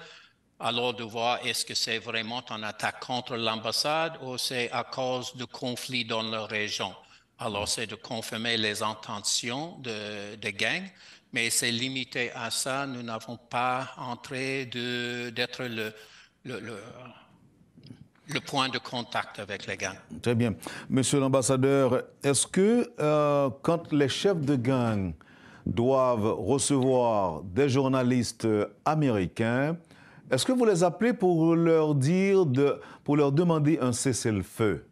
Alors de voir est-ce que c'est vraiment une attaque contre l'ambassade ou c'est à cause de conflits dans la région. Alors c'est de confirmer les intentions de, de gangs, mais c'est limité à ça. Nous n'avons pas entré d'être le, le, le point de contact avec les gangs. Très bien. Monsieur l'ambassadeur, est-ce que euh, quand les chefs de gang doivent recevoir des journalistes américains, est-ce que vous les appelez pour leur dire, pour leur demander un cessez-le-feu?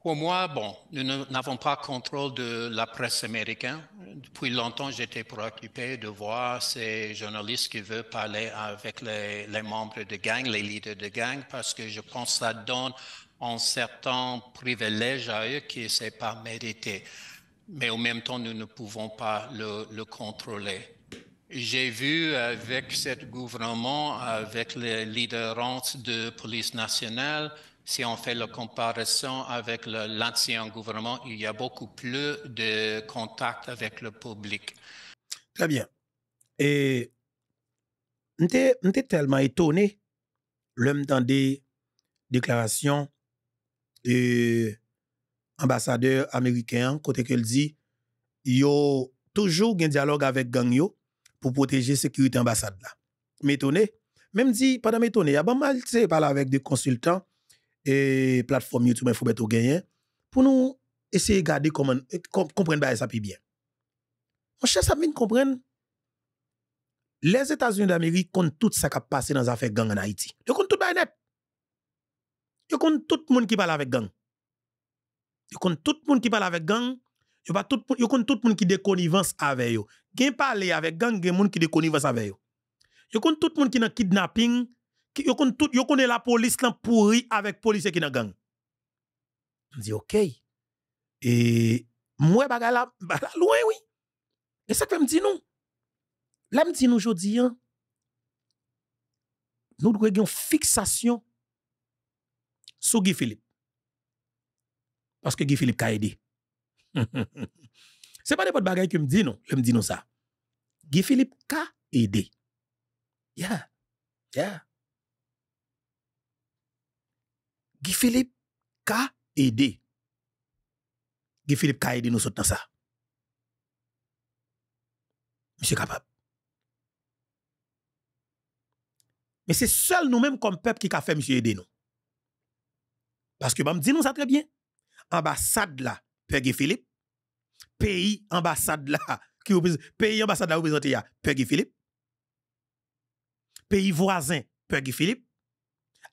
Pour moi, bon, nous n'avons pas contrôle de la presse américaine. Depuis longtemps, j'étais préoccupé de voir ces journalistes qui veulent parler avec les, membres de gang, les leaders de gang, parce que je pense que ça donne un certain privilège à eux qui n'est pas mérité. Mais en même temps, nous ne pouvons pas le contrôler. J'ai vu avec ce gouvernement, avec les leaders de police nationale, si on fait la comparaison avec l'ancien gouvernement, il y a beaucoup plus de contact avec le public. Très bien. Et j'étais tellement étonné l'homme dans des déclarations de ambassadeur américain côté qu'il dit il a toujours un dialogue avec gang pour protéger la sécurité ambassade là. M'étonné. Même dit pendant m'étonné, a pas mal parler avec des consultants et plateforme YouTube il faut mettre gagner pour nous essayer de garder comment comprendre ça bien. Mon cher Sabine comprendre les États-Unis d'Amérique comptent tout ça qui a passé dans les affaires gang en Haïti. Ils comptent tout net. Ils comptent tout le monde qui parle avec gang. Ils comptent tout le monde qui parle avec gang. Ils comptent tout le monde qui déconnivence avec eux. Gen parler avec gang, gen monde qui déconnivence avec eux. Ils comptent tout le monde qui dans kidnapping, yo connaît tout yo connaît la police là pourri avec policier qui dans gang. On dit OK. Et moi bagay la, loin oui. Et ça fait me dit non là me dit nous aujourd'hui hein, nous devons une fixation sur Guy Philippe. Parce que Guy Philippe a aidé c'est pas des bagages que me dit non je me dit non ça Guy Philippe a aidé yeah yeah Guy Philippe ka aidé. Guy Philippe ka aidé nous autres dans ça. Monsieur capable. Mais c'est seul nous-mêmes comme peuple qui a fait monsieur aider nous. Parce que, bah, me dit nous ça très bien. Ambassade là, Père Guy Philippe. Pays ambassade là, qui pays ambassade là représenté Guy Philippe. Pays voisin, Père Guy Philippe.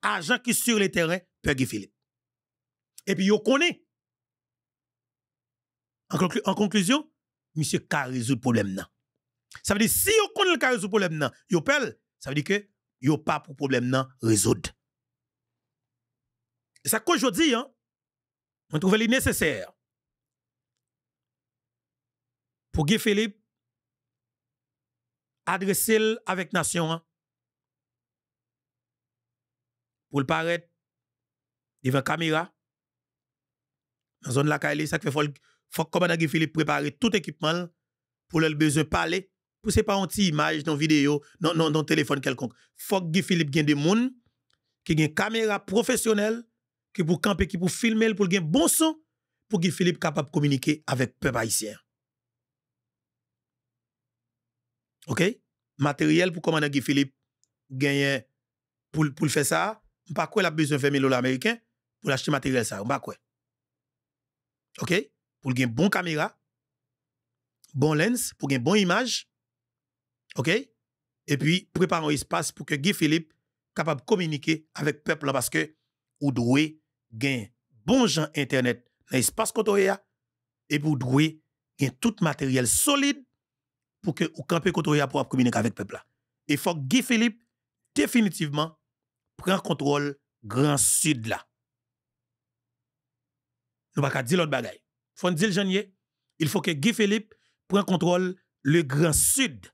Agent qui sur le terrain, Peggy Philippe. Et puis, yo connaît. En, conclusion, monsieur ka résout le problème Ça veut dire, si yo connaît le ka résout le problème ça veut dire que yo pas pour problème nan résoudre. Et ça qu'aujourd'hui, hein, on trouve nécessaire pour Guy Philippe adresser avec nation hein, pour le paraître devant caméra. Dans zone la Kaili, ça fait faut faut commandant Guy Philippe préparer tout équipement pour le besoin parler. Pour c'est pas une image dans vidéo, non non dans téléphone quelconque. Faut Guy Philippe gagne des monde qui gagne caméra professionnelle qui pour camper qui pour filmer pour gagne bon son pour Guy Philippe capable de communiquer avec peuple haïtien. OK? Matériel pour commandant Guy Philippe gagner pour pour faire ça, pas quoi la besoin de 20 000 américains pour acheter matériel ça, va quoi. OK? Pour gagner bon caméra, bon lens, pour gagner bon image. OK? Et puis préparer un espace pour que Guy Philippe capable de communiquer avec le peuple parce que ou doit gagner bon gens internet dans l'espace Kotoya et pour doit gagner tout matériel solide pour que ou camper Kotoya pour communiquer avec le peuple Il faut que Guy Philippe définitivement prenne contrôle Grand Sud là. Nous pas dire l'autre bagaille. Faut dire le il faut que Guy Philippe prenne contrôle le Grand Sud.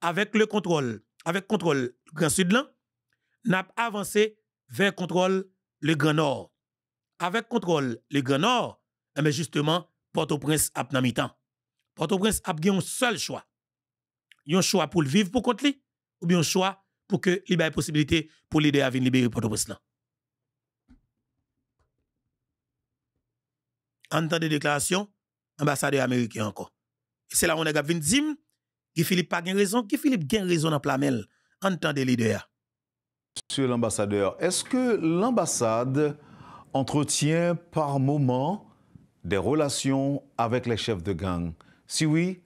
Avec le contrôle, avec contrôle Grand Sud là, n'a avancé vers contrôle le Grand Nord. Avec contrôle le Grand Nord, mais eh justement, Port-au-Prince a temps. Port-au-Prince a un seul choix. Un choix pour le vivre pour contre lui, ou bien un choix pour que il ait possibilité pour l'aider à venir libérer Port-au-Prince là. entend des déclarations, ambassadeur américain encore. C'est là où on a vu dire, Guy Philippe pas gain raison, Guy Philippe gain raison dans plamel, entend des leaders. Monsieur l'ambassadeur, est-ce que l'ambassade entretient par moment des relations avec les chefs de gang? Si oui,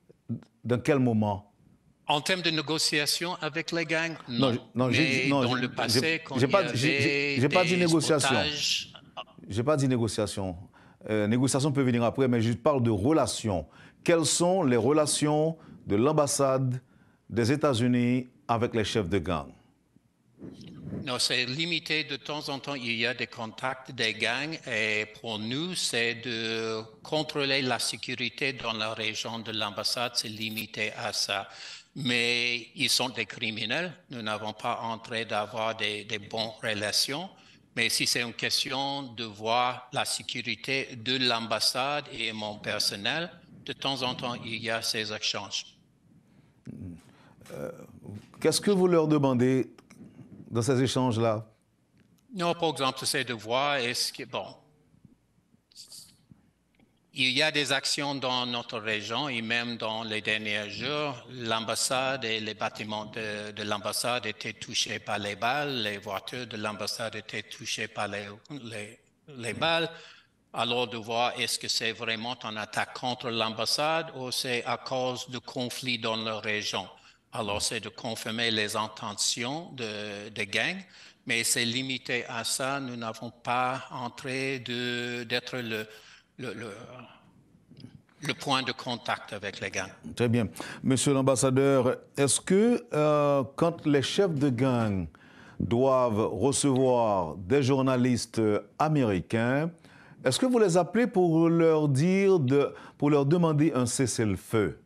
dans quel moment? En termes de négociation avec les gangs? Non, non, Mais non dans le passé, quand j'ai pas, j'ai- pas dit négociation. sabotages, J'ai pas dit négociation. Euh, négociation peut venir après, mais je parle de relations. Quelles sont les relations de l'ambassade des États-Unis avec les chefs de gang? Non, c'est limité. De temps en temps, il y a des contacts des gangs et pour nous, c'est de contrôler la sécurité dans la région de l'ambassade. C'est limité à ça. Mais ils sont des criminels. Nous n'avons pas entré d'avoir des, des bonnes relations. Mais si c'est une question de voir la sécurité de l'ambassade et mon personnel, de temps en temps, il y a ces échanges. Qu'est-ce que vous leur demandez dans ces échanges-là? Non, par exemple, c'est de voir est-ce que, bon, il y a des actions dans notre région et même dans les derniers jours, l'ambassade et les bâtiments de, de l'ambassade étaient touchés par les balles, les voitures de l'ambassade étaient touchées par les, les, les balles. Alors de voir est-ce que c'est vraiment une attaque contre l'ambassade ou c'est à cause de conflits dans la région. Alors c'est de confirmer les intentions de, des gangs, mais c'est limité à ça. Nous n'avons pas entré d'être le, point de contact avec les gangs. Très bien. Monsieur l'ambassadeur, est-ce que euh, quand les chefs de gang doivent recevoir des journalistes américains, est-ce que vous les appelez pour leur dire, pour leur demander un cessez-le-feu?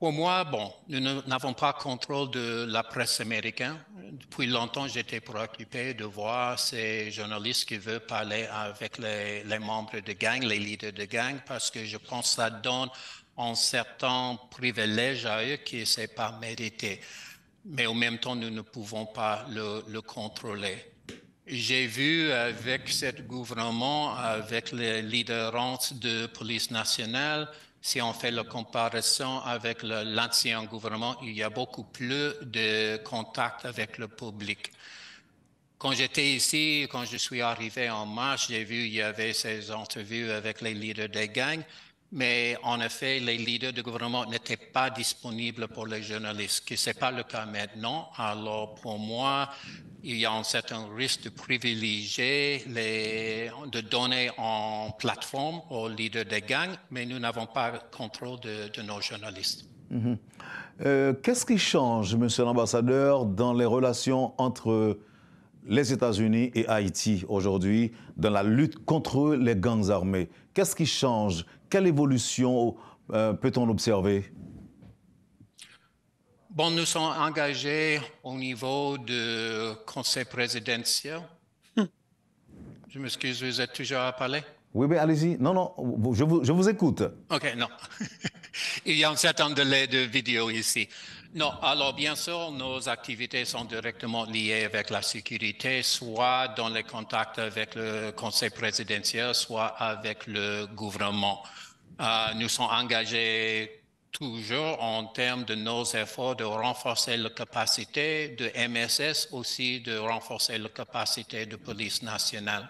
Pour moi, bon, nous n'avons pas contrôle de la presse américaine. Depuis longtemps, j'étais préoccupé de voir ces journalistes qui veulent parler avec les, les membres de gang, les leaders de gang, parce que je pense que ça donne un certain privilège à eux qui n'est pas mérité. Mais en même temps, nous ne pouvons pas le, le contrôler. J'ai vu avec ce gouvernement, avec les leaders de police nationale, si on fait la comparaison avec l'ancien gouvernement, il y a beaucoup plus de contact avec le public. Quand j'étais ici, quand je suis arrivé en mars, j'ai vu il y avait ces entrevues avec les leaders des gangs, mais en effet, les leaders du gouvernement n'étaient pas disponibles pour les journalistes, ce n'est pas le cas maintenant. Alors pour moi, il y a un certain risque de privilégier, de donner en plateforme aux leaders des gangs, mais nous n'avons pas le contrôle de, nos journalistes. Euh, Qu'est-ce qui change, monsieur l'ambassadeur, dans les relations entre les États-Unis et Haïti aujourd'hui, dans la lutte contre les gangs armés? Qu'est-ce qui change? Quelle évolution euh, peut-on observer Bon, nous sommes engagés au niveau du conseil présidentiel. Je m'excuse, vous êtes toujours à parler? Oui, mais allez-y. Non, non, vous- je vous, je vous écoute. OK, non. Il y a un certain délai de vidéo ici. Non, alors bien sûr, nos activités sont directement liées avec la sécurité, soit dans les contacts avec le conseil présidentiel, soit avec le gouvernement. Euh, nous sommes engagés toujours en termes de nos efforts de renforcer la capacité de MSS, aussi de renforcer la capacité de police nationale.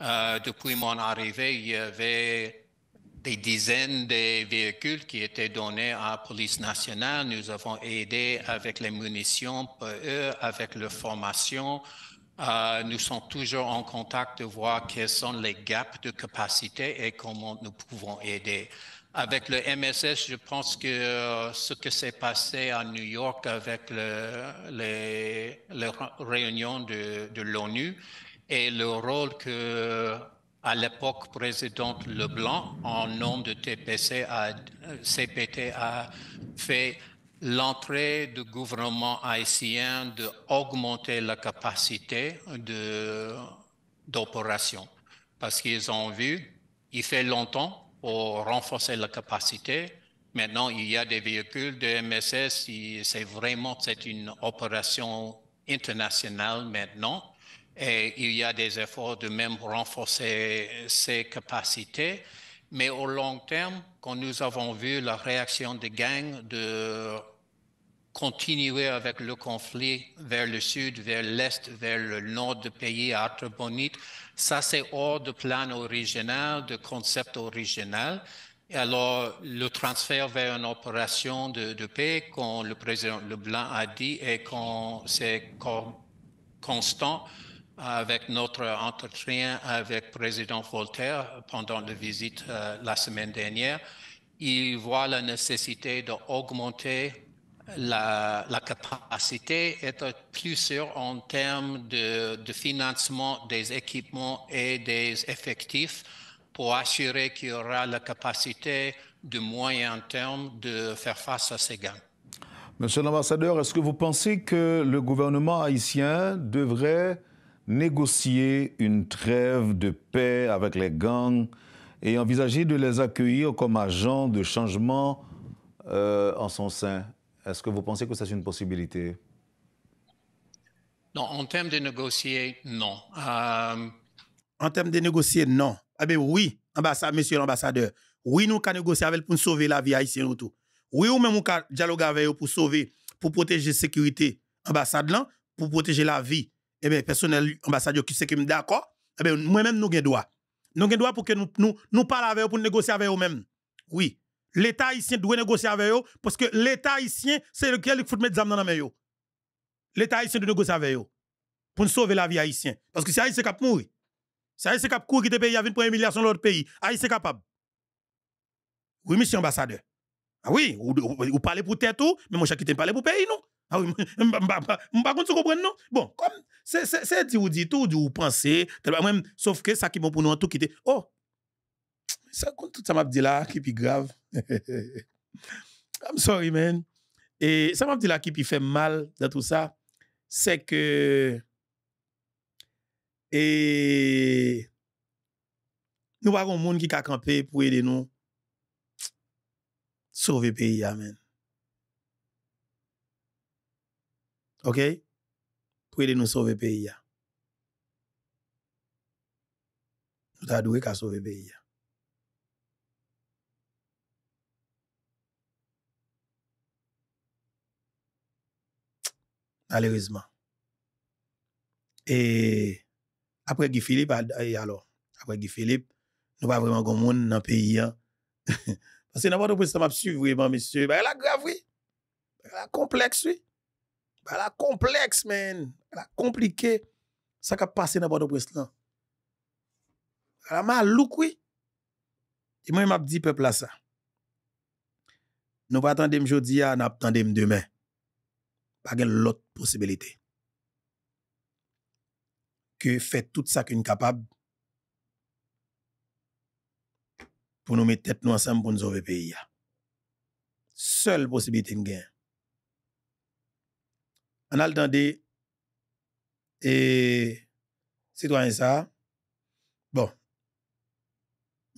Euh, depuis mon arrivée, il y avait des dizaines de véhicules qui étaient donnés à la police nationale. Nous avons aidé avec les munitions pour eux, avec leur formation. Euh, nous sommes toujours en contact de voir quels sont les gaps de capacité et comment nous pouvons aider. Avec le MSS, je pense que euh, ce que s'est passé à New York avec le- les, réunions de l'ONU et le rôle que à l'époque, président Leblanc, en nom de TPC, a, CPT a fait l'entrée du gouvernement haïtien d'augmenter la capacité d'opération. Parce qu'ils ont vu, il fait longtemps pour renforcer la capacité. Maintenant, il y a des véhicules de MSS. C'est vraiment une opération internationale maintenant. Et il y a des efforts de même renforcer ces capacités. Mais au long terme, quand nous avons vu la réaction des gangs de continuer avec le conflit vers le sud, vers l'est, vers le nord du pays artibonite. Ça, c'est hors de plan original, de concept original. Alors, le transfert vers une opération de, paix, comme le président Leblanc a dit, et quand c'est constant avec notre entretien avec le président Voltaire pendant la visite euh, la semaine dernière, il voit la nécessité d'augmenter la, capacité, être plus sûr en termes de, de, financement des équipements et des effectifs pour assurer qu'il y aura la capacité de moyen terme de faire face à ces gains. Monsieur l'ambassadeur, est-ce que vous pensez que le gouvernement haïtien devrait négocier une trêve de paix avec les gangs et envisager de les accueillir comme agents de changement euh, en son sein est-ce que vous pensez que c'est une possibilité? Non, en termes de négocier, non. Euh, en termes de négocier, non. Ah ben oui, monsieur l'ambassadeur. Oui, nous avons négocié avec pour sauver la vie haïtienne tout. Oui, ou même nous avons dialogué avec eux pour sauver, pour protéger la sécurité ambassade là, pour protéger la vie. Eh bien, personnel ambassadeur qui sait que d'accord. Eh bien, moi-même, nous avons droit. Nous avons droit pour que nous, nous, nous avec eux pour négocier avec eux-mêmes. Oui. L'État haïtien doit négocier avec eux parce que l'État haïtien, c'est lequel qui faut mettre des dans la main. L'État haïtien doit négocier avec eux pour sauver la vie haïtienne. Parce que si Haïtien cap mourir, si Haïtien cap courir qui pays a pour un milliard sur l'autre pays, Haïtien capable. Oui, monsieur ambassadeur. Ah oui, vous, parlez pour tête tout, mais je qui parler pour pays non? Ah oui, m'pa kont se kompren non? Bon, kom, se di ou di tou, ou di ou panse, mwen, sauf ke sa ki bon pou nou an tou kite, oh, sa kont tout sa map di la, ki pi grav. I'm sorry, men. E sa map di la ki pi fe mal da tout sa, se ke, e, nou bagon moun ki kakampe pou ede nou, sauve peyi, amen. OK? Pour aider nous sauver le pays. Nous avons qu'à sauver le pays. malheureusement. Et après Guy Philippe, alors, après Guy Philippe, nous pas vraiment grand monde dans le pays. Parce que n'importe quoi, ça m'a suivi vraiment, monsieur. Bah, elle a grave, oui. Elle a complexe, oui. Ba la kompleks men. Ba la komplike. Sa ka pase nan bado pres lan. Ba la ma louk we. E mwen map di pepla sa. Nou pa tande m jodi ya, nap tande m demen. Ba gen lot posibilite. Ke fè tout sa ki n kapab. Pou nou met tèt nou ansam pou nou zove peyi ya. Sèl posibilite n gen. an al dande e sitwanyen sa, bon,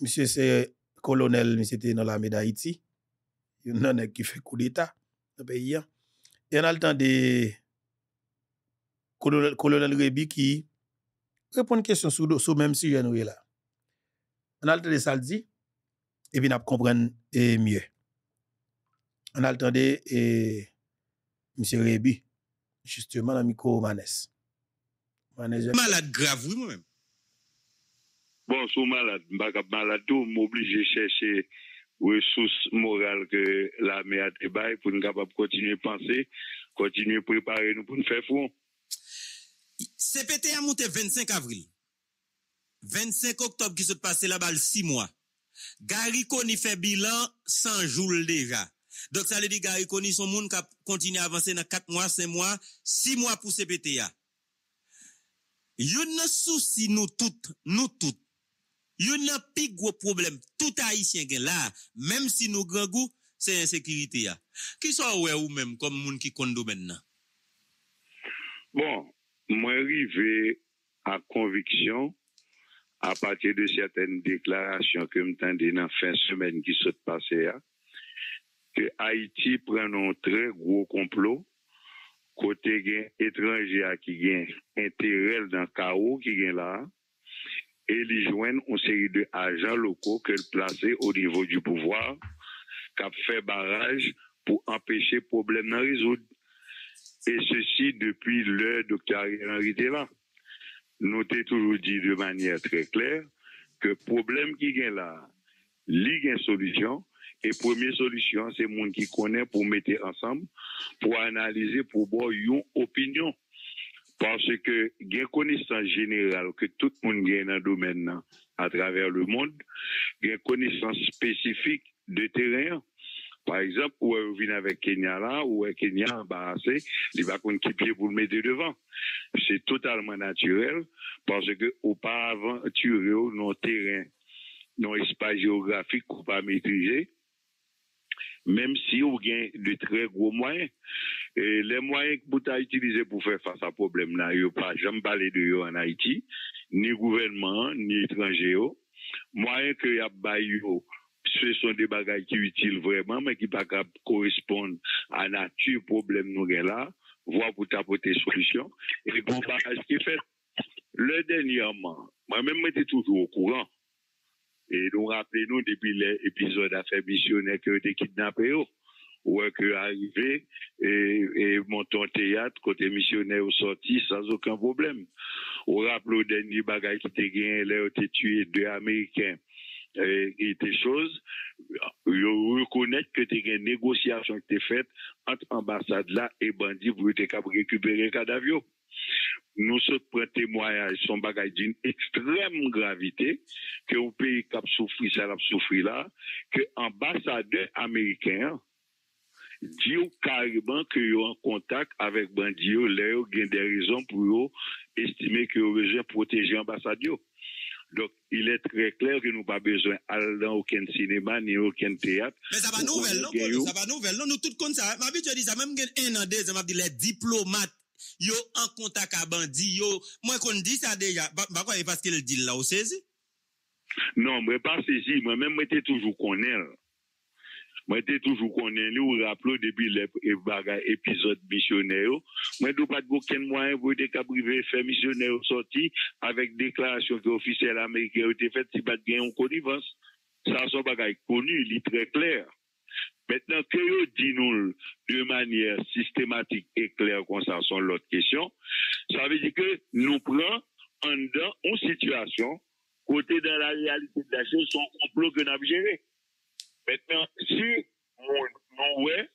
misye se kolonel misye te nan la me da Haiti, yon nan ek ki fe kou l'Etat nan peyi an, e an al dande kolonel, kolonel Rebi ki repon kèsyon sou, sou mèm si jen wè la. An al dande sal di, e bin ap kompren e mye. An al dande e misye Rebi, justement, dans micro Manès. Malade grave, oui, moi-même. Bon, sous malade, malade, tout m'oblige à chercher ressources morales que l'armée a débaillé pour nous capables continuer à penser, continuer à préparer nous pour nous faire front. CPT a monté 25 avril. 25 octobre qui se passe là-bas 6 mois. Gary Koni fait bilan 100 jours déjà. Donc ça veut dire Gary Koni son monde qui continue à avancer dans 4 mois, 5 mois, 6 mois pour CPTA. Yon souci nous toutes, nous toutes Yon a plus gros problème tout haïtien gen là, même si nous grand goût, c'est insécurité. Qui sont ouais ou même comme moun qui compte domaine Bon, moi arrivé à conviction à partir de certaines déclarations que m'tendais dans fin semaine qui s'est passée que Haïti prend un très gros complot côté étranger qui gain intérêt dans chaos qui gain là et ils joignent une série d'agents locaux qu'elle placent au niveau du pouvoir, qui fait barrage pour empêcher le problème de résoudre. Et ceci depuis le docteur Henri là. T'ai toujours dit de manière très claire que problème qui est là, il y a une solution. Et première solution, c'est monde qui connaît pour mettre ensemble, pour analyser, pour avoir une opinion. Parce que, il y a une connaissance générale que tout le monde a dans le domaine à travers le monde, il y a une connaissance spécifique de terrain. Par exemple, où vous venez avec Kenya là, ou Kenya embarrassé, il va qu'on qui pied pour le mettre devant. C'est totalement naturel parce que auparavant, tu nos terrain, nos espaces géographiques qu'on pas maîtriser, même si on gagne de très gros moyens. Et les moyens que vous avez utilisés pour faire face à ce problème-là, a pas jamais parlé de eux en Haïti, ni gouvernement, ni étranger. Moyens que y a ce sont des bagages qui utiles vraiment, mais qui ne pas correspondre à la nature problème nous là, voir pour t'apporter solution. Et le bon bagage qui est fait, le dernièrement, moi-même, j'étais toujours au courant. Et nous rappelons depuis l'épisode d'affaires missionnaires que été kidnappés, ou que arrivé et, et monter en théâtre, côté missionnaire sorti sans aucun problème. On rappelle le dernier bagage qui était gagné, là, été tué deux Américains. Et, des choses, reconnaître que des négociations qui étaient faites entre l'ambassade là et bandits pour récupérer le cadavre nous sommes prenons témoignage, son bagage d'une extrême gravité, que au pays qui a souffert, ça a souffert là, que l'ambassadeur américain dit carrément qu'il est en contact avec bandits, là, il y a des raisons pour estimer qu'il y a besoin de protéger l'ambassadeur. Donc, il est très clair que nous n'avons pas besoin d'aller dans aucun cinéma ni aucun théâtre. Mais ça va nouvelle, non? Ça va nouvelle, non? Nous tous comme ça. Ma vie, je dis ça, même un an, deux ans, les diplomates yo en contact avec bandit yo. Moi qu'on dit ça déjà bah quoi parce qu'il dit là au saisi? Non mais pas saisi. Moi même j'étais toujours connais moi j'étais toujours connais nous rappelons depuis l'épisode missionnaire moi je pas aucun moyen pour des cas privés faire missionnaire sorti avec déclaration que officiel américain été fait si pas de gain en connivence ça c'est bagage connu il est très clair Maintenant, que vous dit nous de manière systématique et claire sur l'autre question, ça veut dire que nous prenons en une situation, côté dans la réalité de la chose, son complot que nous avons géré. Maintenant, si nous voyons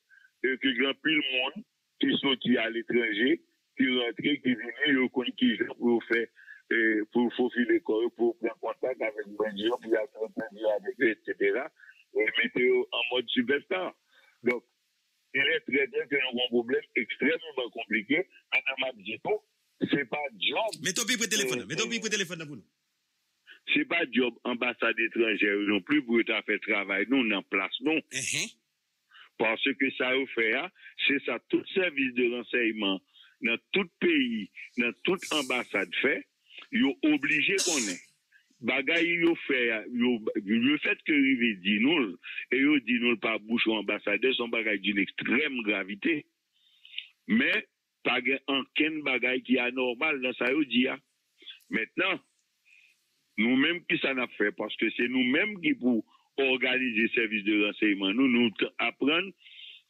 que grand pile monde qui sont à l'étranger, qui rentrent, qui viennent, qui pour faire pour faufiler corps, pour prendre contact avec les gens, pour avec eux, etc mettez en mode superstar. Donc, il est très bien que nous avons un problème extrêmement compliqué. Madame Abdito, c'est pas job. Mettez au le téléphone, mettez au le téléphone pour nous. C'est pas job ambassade étrangère non plus pour faire travail, nous, en place, non. Uh-huh. Parce que ça a fait, hein, c'est ça, tout service de renseignement, dans tout pays, dans toute ambassade fait, ils sont obligés qu'on ait le fait que rive dit nous et yo dit nous par bouche ambassadeur son bagay d'une extrême gravité. Mais pas aucun bagay qui est anormal dans hein. maintenant nous mêmes qui ça n'a fait parce que c'est nous mêmes qui pour organiser service de renseignement nous nous apprendre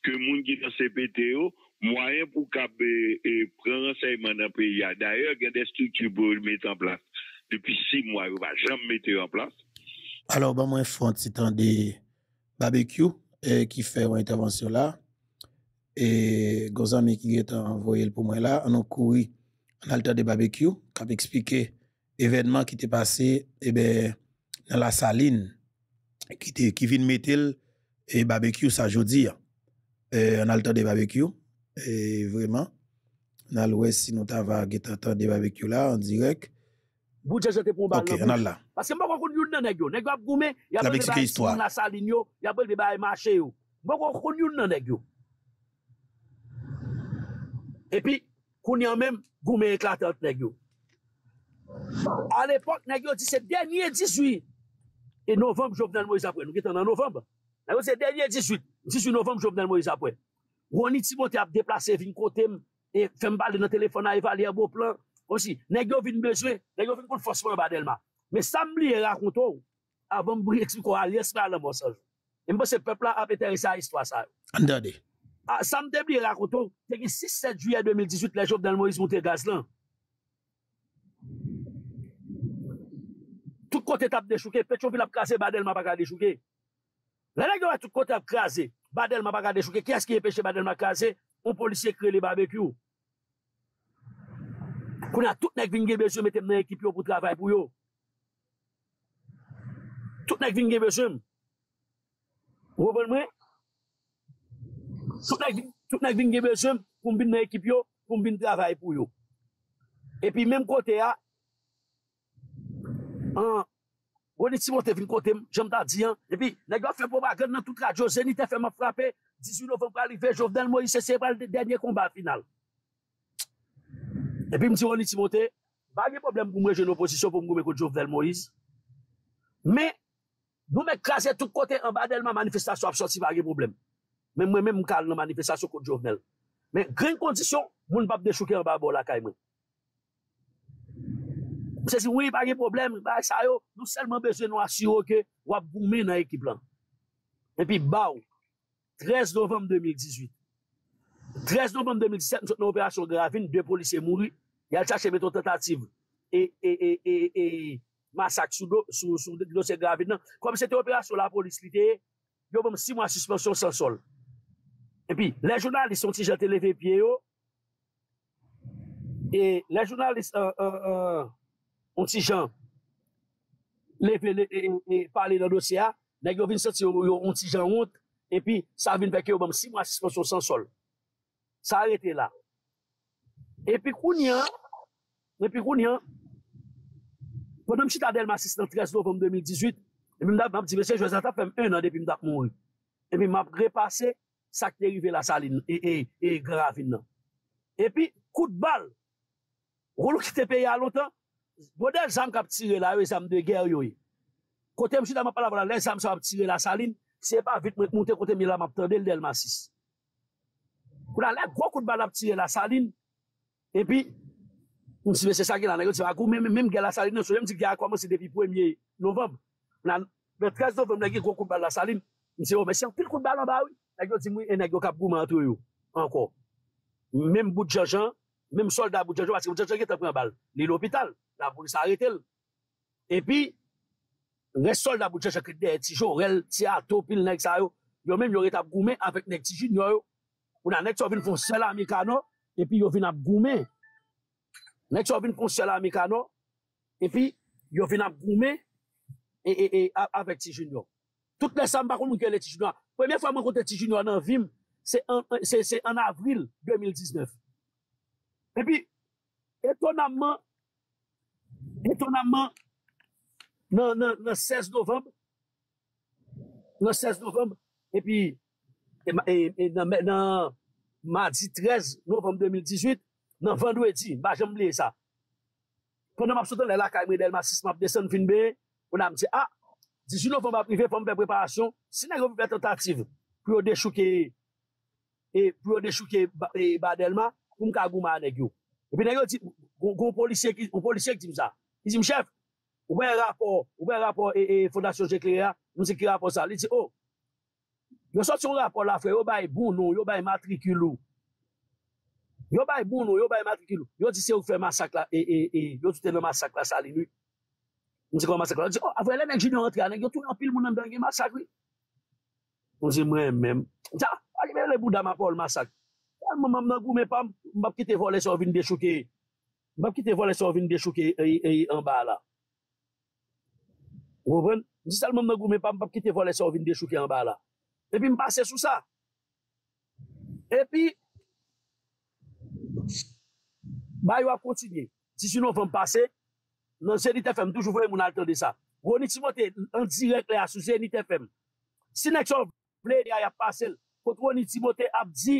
que moun qui dans CPTO moyen pour cap et prendre renseignement dans le pays d'ailleurs il y a des structures pour le mettre en place depuis six mois, ne va jamais mettre en place. Alors, ben, moi, fais un temps de barbecue et qui fait une intervention là. Et Gozami qui est envoyé pour moi là, on a couru en alter de barbecue, qui a expliqué l'événement qui était passé eh ben, dans la saline, qui, qui vient mettre et barbecue ça jeudi. En alter de barbecue. Et vraiment, dans l'ouest, si nous avons des barbecue là en direct, Boudje jete pou mbal okay, nan bouche. Paske mba kon kon yon nan negyo. Negyo ap goume, yabel beba bay sin la salin yo, yabel beba bay mache yo. Mba kon kon yon nan negyo. pi, koun yon men, goume eklate ot negyo. A l'epok, negyo di se denye 18. E novemb Jovenel Moïse apwe. Nou getan nan novembe. Negyo se denye 18. 18 novemb Jovenel Moïse apwe. Roni Timote ap deplase vin kote m, e fem bali nan telefon telefona evalye bo plan, osi, negyo vin bejwe, negyo vin koun fosfor badelman. Me samli e rakonto ou, avan mbri ekspliko a liye sma lan monsaj. E mbo se pepla ap eteri sa histwa sa. Andade. Samde bli e rakonto ou, teki 6-7 juye 2018, le jop dan Moïse Montegaz lan. Tout kote tap dechouke, Petroville ap krasi, badelman pa ka dechouke. Le negyo a tout kote ap krasi, badelman pa ka dechouke, kya skye peche badelman krasi, ou polisye kre li barbekyou. Kouna tout nek vin gen bezye metem nan ekip yo pou travay pou yo. Tout nek vin gen bezye. Wopon mwen? Tout nek vin gen bezye pou mbin nan ekip yo pou mbin travay pou yo. E pi menm kote ya, an, wè di si mwote vin kote, jom ta di an, e pi nek yo fe propagande nan tout radyo, zenite fe mwen frape, 18 novem pralive, Jovdel Moïse, se se pral de denye kombat final. E pi mti Roni Timote, bagye problem pou mwen jen oposisyon pou mwen kote Jovenel Moïse. Men, nou men krasè tout kote an ba delman manifestasyon ap soti bagye problem. Men mwen men mkal nan manifestasyon kote Jovenel. Men, gren kondisyon, moun pap de chouke an ba bo la kay mwen. Mse si, oui, bagye problem, bagye sa yo, nou selman bezwen nou asyo ke wap goumen nan ekip lan. Epi, ba ou, 13 novem 2018, 13 novembre 2017, nous sommes dans l'opération Gravine, deux policiers mourus, il y a le cherché méthode tentative et, et, et, et, et massacre sous le dossier Gravine. Comme c'était opération la police, il y a même 6 mois de suspension sans sol. Et puis, les journalistes sont jetés les pieds, et les journalistes euh, euh, euh, ont si gens levé et parler dans le dossier, les gens viennent sortir, ont si gens honte, et puis ça vient faire que 6 mois de suspension sans sol. sa arete la. Epi kounyan, epi kounyan, konan m chitadel ma 613 novem 2018, epi m dap m ap di mesye, jwè zata fèm 1 an depi m dap moun. Epi m ap repase, sak te rive la salin, e, e, e, gravin nan. Epi, kout bal, roulou ki te peye alotan, bodel zam kap tire la yo, zam de ger yo yo. Kote m chitadel ma palavra, le zam sa ap tire la salin, se pa vit m monte kote mi la map tande l del ma 6. Kou la lè, gwo kout bal ap tire la salin, epi, msi ve se sa ki la nè oh, yo, ti wakou, mèm gen la salin nou, sou lèm ti ki a komanse depi pwemye novem. nan, ve 13 novem nè gen gwo kout bal la salin, msi yo, mè si an pil kout bal an ba wè, nè ti mwen, e nè yo kap gouman tou yo, anko. Mèm bout jajan, mèm soldat bout jajan, pasi bout jajan ki te pren bal, li l'opital, la polis arete l, pi, Res soldat bout jajan ki de eti jorel, ti ato, pil neg sa yo, yo menm yo retap goumen avèk neg ti jid nyo yo. Ou nan nek so vin fon sel amikano, epi yo vin ap goume. Nek so vin fon sel amikano, epi yo vin ap goume, e, e, e, avek ti junior. Tout le sam bakon mwen ke le ti junior. Premye fwa mwen konte ti junior nan vim, se en avril 2019. Epi, etonamman, etonamman, nan, nan, nan 16 novembre, nan 16 novembre, epi, e nan madi 13 novem 2018, nan vendwedi, ba jem liye sa. Pwè nan map sotan lè la kakme del masis map desen fin be, pwè nan mse, a, ah, 18 novem ap prive pou mpe preparasyon, si nan yon mpe tentative, pou yo dechouke, e pou yo dechouke ba delma, pou mka gouman aneg yo. E pi nan yon ti, goun polisye ki goun polisye ki ti msa, ki ti mchef, ou ben rapor, ou ben rapor e fondasyon jekleria, nou se ki rapor sa, li ti, oh, Yo sot yon rapor la fwe, yo bay bounou, yo bay matrikulou. Yo bay bounou, yo bay matrikilou. Yo di se yo fwe masak la, e, e, e, yo di te masak la sali nou. Mwen se kon masak la, yo di, oh, avwe lè nek jini rentre anèk, yo tou yon pil moun nan bengi masak li. Mwen se mwen mèm. Mwen se, alibe lè bouda ma pol masak. Mwen mwen mwen gou mè pam, mbap ki te vole so vin de chouke, mbap ki te vole so vin de chouke, e, e, e, an ba la. Mwen mwen, mwen mwen mèm nan gou mè pam, mbap ki te vole so vin de chouke en ba la. epi m pase sou sa. Epi, bay wap kontinye. Si sinon fèm pase, nan se nite fèm, toujou vwe moun altan de sa. Wou niti mote, an direk le asou, se nite fèm. Si nek son vle, ya ya pase l. Kote wou niti mote ap di,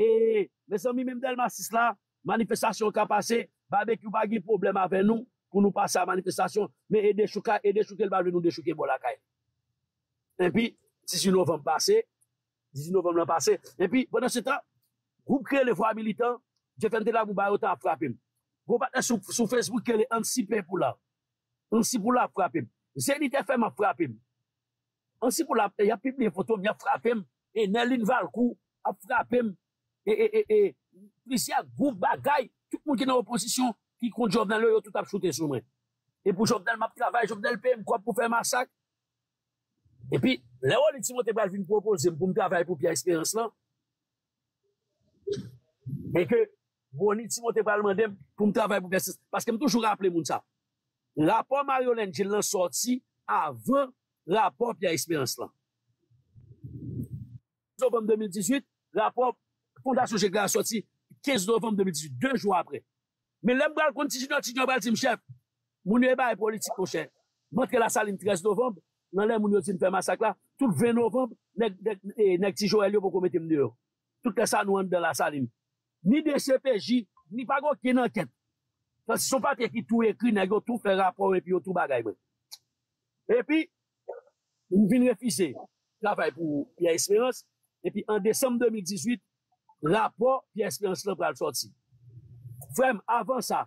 e, me san mi mèm del masis la, manifestasyon ka pase, babek yu bagi problem avè nou, pou nou pase a manifestasyon, me e de chouka, e de chouke l balve nou de chouke bolakay. Epi, 18 novem pase, 18 novem nan pase, epi, bonan se tan, goup kre le vwa militant, je fende la mou bayota ap frapim. Goup atne sou, sou Facebook kre le ansi pe pou la. Ansi pou la ap frapim. Zenite fem ap frapim. Ansi pou la, ya pible fotom, ya frapim, e Nelin Valkou ap frapim, e, e, e, e, plisia goup bagay, tout moun ki nan oposisyon, ki kont Jovnel yo tout ap choute sou mwen. E pou Jovnel map travay, Jovnel pe mkwa pou fè masak, E pi, le ou li ti mwen te bal vin propose m pou m travay pou pi a eksperyans lan, men ke, boni ti mwen te bal mandem pou m travay pou pi a eksperyans, paske m toujou rappele moun sa. Rapport Mario Lenjil lan sorti avan rapport pi a eksperyans lan. novembre 2018, rapport Fondation Géclat a sorti 15 novembre 2018, deux jours après. Mais l'homme continue, continue, continue, chef, mon débat est politique, mon cher. Montre la salle 13 novembre, nan lè moun yo ti fè masak la, tout 20 novembre, nek e, ti Joël yo pou kon mette mde yo. Tout lè sa nou an de la saline. Ni DCPJ, ni pago ki nan ket. Sa si son patè ki tou ekri, nek yo tou fè rapor, epi yo tou bagay mwen. Epi, m vin refise, travay pou Pierre Espérance, epi an décembre 2018, rapor Pierre Espérance lè pral sorti. Frèm, avan sa,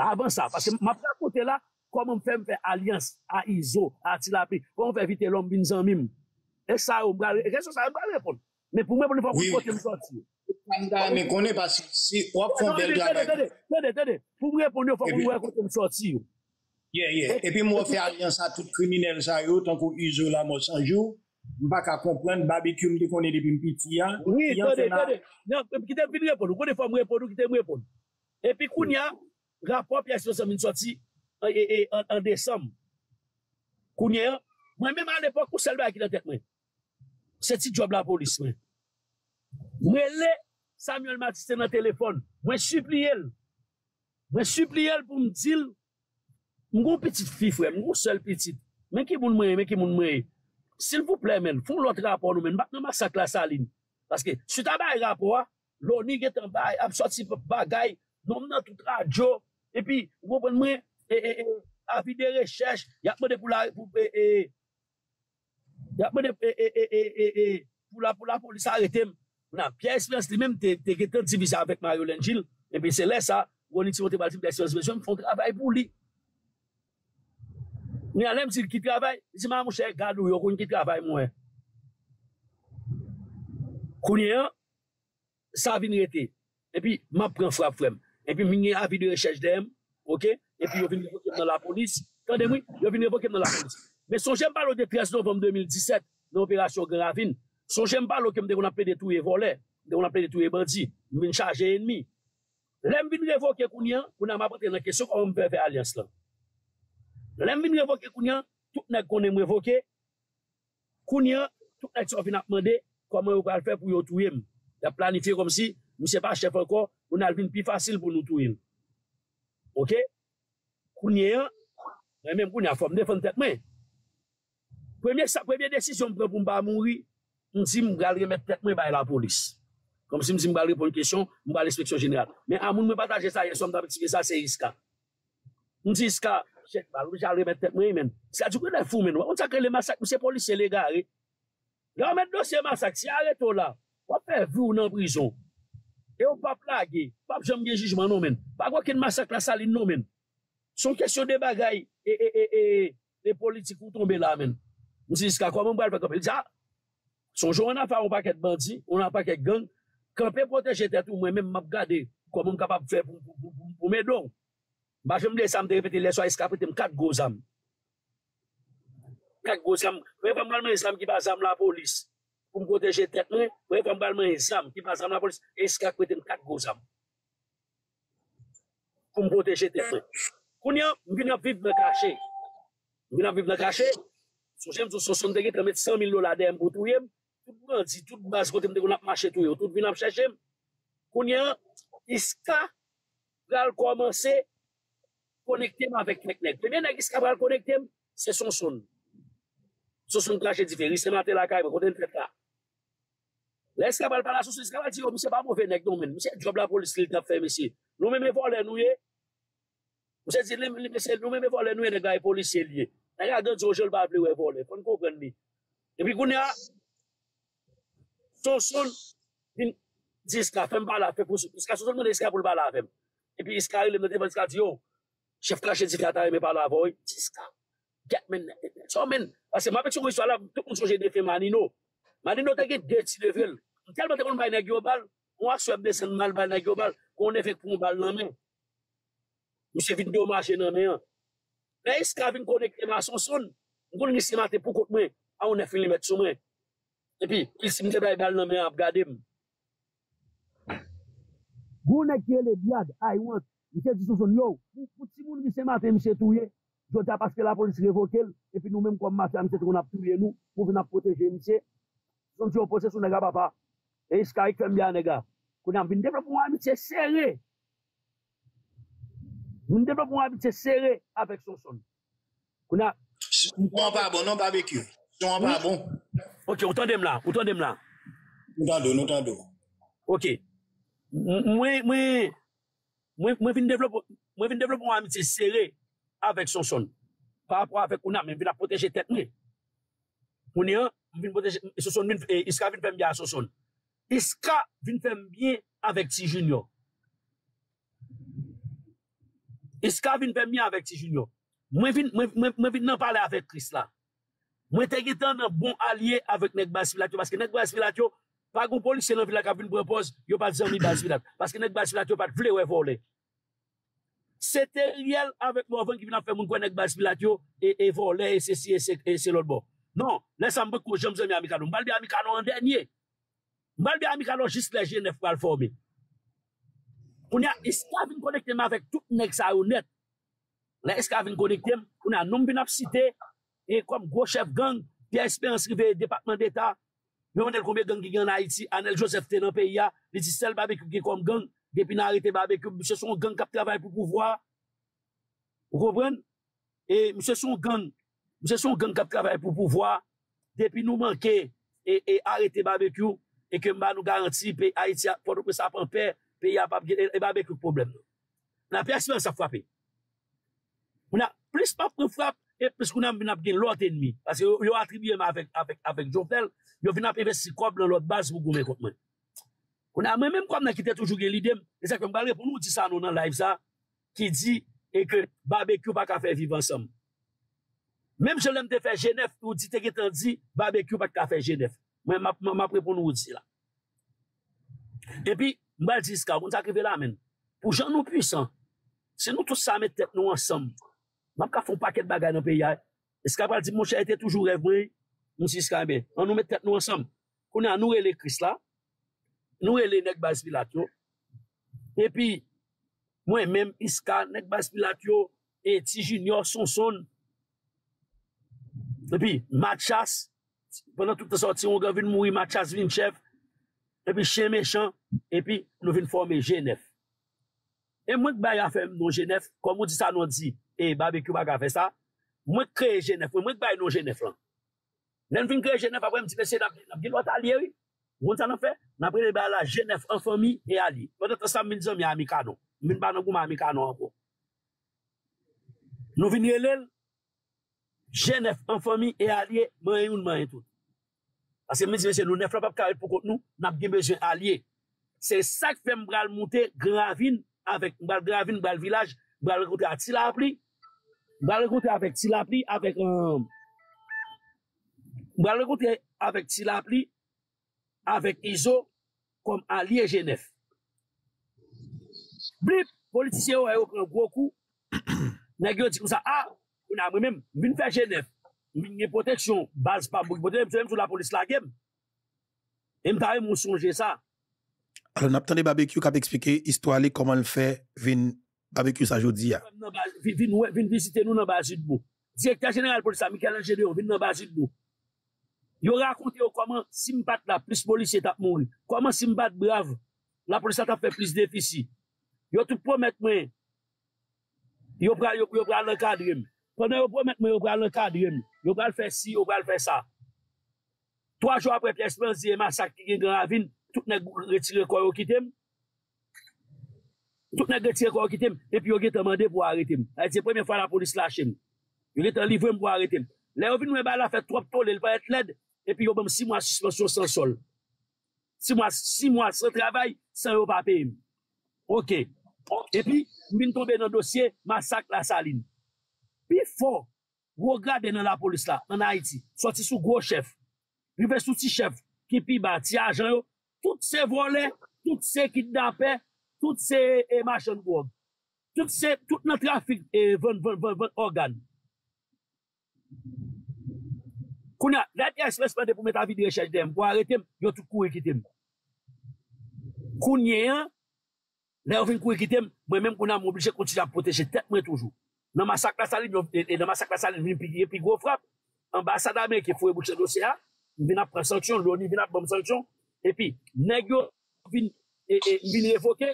avan sa, parce m ap rakonte la, koman m fèm fè alians a Izo, a Tilapi, koman m fè vite lom bin zanmim? E sa ou m e kè sa ou m repon. Men pou mè pou li fò pou kote m soti. Mè konè pa si wap fon bel dragay. Tede, tede, tede, pou m pou yo fò pou kote m soti yo. Ye, ye, epi m wò fè alians a tout kriminel sa yo, tankou Izo la mò sanjou, Mpa ka kompren babikyou di konè depi m piti ya. Oui, tede, tede, kite m repon, kone fò m repon, kite m repon. Epi koun ya, rapop ya si yo se min soti, en desam. Koun ya, mwen menman an epok, pou selbe akil an tek mwen? Se job la polis mwen. Mwen le, Samuel Matiste nan telefon, mwen supli el. Mwen supli el pou mdil, mwen goun petit fifre, mwen goun sel petit. Men ki moun mwen, men ki moun mwen. S'il vous plè men, foun lot rapor nou men, bak nan masak la salin. Paske, sou ta bay rapor, louni getan bay, ap soti bagay, nom nan tout radyo, epi, wopon mwen, e, e, e, Eh, eh, eh, avi de rechèche, yakman de pou la, yakman de pou la polis aretem, nan piye espirans li menm te getan ti visa avèk Mario Lenjil, epi se lè sa, woni ti wote bal ti blesyon, mwen fon travay pou li. Mwen anèm si ki travay, si mwen mwen chè gadou yo kon ki travay mwen. Kounye an, sa vin rete, epi mwen pren frap frem, epi mwen avi de rechèche dem, ok, epi yo vin revokem nan la polis, kande mwen, yo vin revokem nan la polis. Me son jem palo de 13 novem 2017, nan operasyon Gravine, son jem palo kem de kon apre de touye vole, de kon apre de touye bandi, mwen chaje enmi. Lem vin revoke kounyan, koun am apre nan kesyon kon mwen peve alians lan. Lem vin revoke kounyan, tout nek konen mwen revoke, kounyan, tout nek son vin apmande, koman yo kal fe pou yo touye m. Ya planifiye kom si, mwen se pa chef anko, mwen alvin pi fasil pou nou touye m. Ok? Kounye an, mwen mèm kounye an fòm defon tèt mwen. Premye sa, premye desisyon mwen pou mba mouri, mwen si mwen galre mè tèt mwen bay la polis. Kom si mwen si mwen galre pou mwen kesyon, mwen bay l'inspeksyon jeneral. Men an moun mwen pataje sa, yon som d'apetike sa, se iska. Mwen si iska, chèk balou, jalre mè tèt mwen men. Sa di kwen lè fou men, mwen sakre lè masak, mwen se polis se lè gare. Lè an mèt dosye masak, si arèto la, wap fè vou nan prison. E ou pap lage, pap jom gen jijman nou men. Pag wakin masak la salin nou men. Son kesyon de bagay, e, e, e, e, e, e politik ou tombe la men. Mwen se diska kwa mwen bal fè kapel. Diz, son joun an afa ou pa ket bandi, an pa ket gang, kapè proteje tè tou mwen men map gade, kwa mwen kapap fè pou, pou, pou, pou, pou mè don. Ba jèm de sam de repete, le so a eska prete m kat gozam. Kat go zam. Mwen fèm balman esam ki pa zam la polis. Pou m koteje tet mwen, mwen fèm balman esam ki pa zam la polis, eska prete m kat gozam. Pou m koteje tet mwen. Koun yon, mwen yon viv nan kache. Mwen yon viv nan kache. Sou jem sou soson dege tremet 100.000 lola de m koutou yem. Tout mwen di, tout bas kote m de kon ap mache tou yo. Tout vin ap chache m. Koun yon, iska pral komanse konekte m avèk nek nek. Pemye nek iska pral konekte m, se son son. Son son kache diferi. Se mate la kaje, kote m fet ka. Le iska pral pala sou, iska pral di yo, mwen se pa mou ve nek non men. Mwen se job la polis li tap fe mesi. Nou men me vole nou ye. Mwen se di, nou men me vole nou e de gay polisye liye. Nan yon adan zon jol ba ple we vole, kon kon kon ni. E pi koun ya, son son, din, di iska, fem ba la fem, iska son son mwen de iska pou l ba la fem. E pi iska yon, mwen de iska di yo, chef kache di kata yon e me ba la voy, di iska. Gat men, son men, ase mwen pek sou yon so la, tout moun soje de fe manino. Manino te gen deti de vel. Telman te kon bay negyo bal, mwen ak sou ap desen mal bay negyo bal, kon ne fek pou bal nan men. Mse vin domaje nan men an. Nan eska vin konekte ma son son, mkoun misi mate pou kote mwen, a ou ne fin li met sou mwen. Epi, il si mte bay bal nan men ap gade m. Goun ek ye e le biad, a yon, mse di son son yo, mouti moun misi mate mse touye, jota paske la polis revokel, epi nou menm kon mafya mse kon ap touye nou, pou vin ap proteje mse, son ti opose sou nega papa. E eska ek fem bya nega. Kon ap vin depre pou mwa mse serre, Moun devlop moun habite serre avèk son son. Kouna... Son an pa bon, nan barbecue. Son an pa bon. Ok, ou tan dem la, ou tan dem la. Ou tan do, ou tan do. Ok. Mwen, mwen, mwen, mwen vin devlop, mwen vin devlop moun habite serre avèk son son. Par rapport avèk kouna, mwen vin la proteje tet mwen. Kouni an, mwen vin proteje, son son, iska vin fèm bie a son son. Iska vin fèm bie avèk ti junior. Eska vin pe mi avèk ti junior. Mwen vin, mwen, mwen vin nan pale avèk Chris la. Mwen te gitan nan bon alye avèk nek Basilat yo. Paske nek Basilat yo, pa goun polisye nan vila kap vin prepoz, yo pa dizan mi Basilat. Paske nek Basilat yo pat vle wè volè. Se te riel avèk mwen ven ki vin an fè moun kwen nek Basilat yo, e, e volè, e se si, e se, e se lòl bo. Non, lè sa mbèk kou jèm zè mi amikano. Mbal bi amikano an denye. Mbal bi amikano jist lè jè nef pal fòmè. Koun ya iska vin konekte m avèk tout nek sa ou net. La iska vin konekte m, koun ya noum bin ap site, e kom gwo chef gang, pi a esperans rive Depatman d'Etat, mè mwen el koumè gang ki gen na iti, anel Joseph te nan peyi ya, li di sel babekou ki kom gang, depi nan arite babek, mse son gang kap travay pou pouvoi, ou kompren? E mse son gang, mse son gang kap travay pou pouvoi, depi nou manke, e, e arite babek e ke mba nou garanti, pe Haiti pou nou pre sa pan pe, peyi a pap gen, e ba bek yon problem nou. Na pe aksimen sa fwape. Mwen a plis pap pou fwape, e plis koun an ap gen lot enmi. Pase yo atribuye ma avèk Jovenel, yo vin ap investi kop nan lot baz pou gome kontmen. Mwen a mwen mèm kom nan kite toujou gen lidem, e sa kon balre pou nou di sa nou nan live sa, ki di, e ke barbekyou pa ka fè viv ansam. Mèm jè lèm te fè Genève, ou di te getan di, barbekyou pa ka fè Genève. Mwen map repon nou ou di la. E pi, Mbal diz ka, mwen takrive la men. Pou jan nou pwisan. Se nou tout sa met tep nou ansam. Mab ka fon paket bagay nan pe ya. Eskap al di mwen chè ete toujou rev mwen. Mwen si iska be. An nou met tep nou ansam. Konen an nou rele kris la. Nou rele nek bas pilat yo. E pi mwen men iska nek bas pilat yo. E ti junior son son. epi, pi matchas. Pendan tout te sorti, mwen gen vin moui matchas vin chef. epi chen mechan, epi nou vin forme Genève. E mwen k bay a fèm nou Genève, kon moun di sa nou di, e barbekyou bag a fè sa, mwen k kreye Genève, mwen k bay nou Genève lan. Nen vin kreye Genève apre mti ti mese nap gil wot alye wè, moun sa nan fè, nan prele bay la Genève an fami e alye. Wot eto sa min zon mi amikano, min banan kou ma amikano anpo. Nou vin yelel, Genève an fami e alye, mwen yon mwen yon tout. Ase mwen di mwen se nou nef la pap kare pou kont nou, nap gen bezwen alye. Se sak fe mbral moute gravin, avèk mbral gravin, mbral vilaj, mbral rekote a ti la mbral rekote avèk ti la avèk mbral rekote avèk ti la avèk izo, kom alye jenef. Blip, politisye yo a yo pren gwo kou, nè gyo di kon sa, a, ah, mwen a mwen mèm, mwen fè jenef. Mwen nye proteksyon, baz pa mwen proteksyon, mwen sou la polis la gem. E mta yon moun sonje sa. Alon ap tande Babekyou kap eksplike histwa li koman l fè vin Babekyou sa jodi ya. Vin visite nou nan bazit mou. Direkter General Polisa, Mikel Angelion, vin mou. Yo rakonte yo koman simpat la plis polis etap moun. Koman simpat brav, la polis atap fè plis defisi. Yo tout promet mwen, yo pral le kadrim. Pwene yo promet mwen yo pral an kadrem, yo pral fè si, yo pral fè sa. Toa jwa apre plesman ziye masak ki gen gran avin, tout neg retire kwa yo kitem. Tout neg retire kwa yo kitem, epi yo gen te mande pou aretem. A ete se premye fwa la polis lache m. Yo gen te livrem pou aretem. Le yo vin mwen ba la fè trop tol, el pa et led, epi yo bom 6 si mwa suspensyon san sol. 6 si mwa, si mwa san travay, san yo pa peyim. Ok. Epi, mwen tombe nan dosye masak la salin. pi fò, gwo gade nan la polis la, nan Haiti, soti sou gwo chef, rive sou ti chef, ki pi ba ti ajan yo, tout se vole, tout se kidnapè, tout se e machan gwo, tout se, tout nan trafik e ven, ven, ven, ven organ. Kouna, let yes respete pou met avi di rechèj dem, pou aretem, yo tout kou ekitem. Kounye an, le ou fin kou ekitem, mwen menm kouna mwoblije konti la poteje tet mwen toujou. Nan masak la salin, e nan masak la salin vin pi gwo frap, ambasada men ki fwe bouche dosya, vin ap pre sanksyon, louni vin ap bom sanksyon, epi, negyo vin, e, e, vin revoke,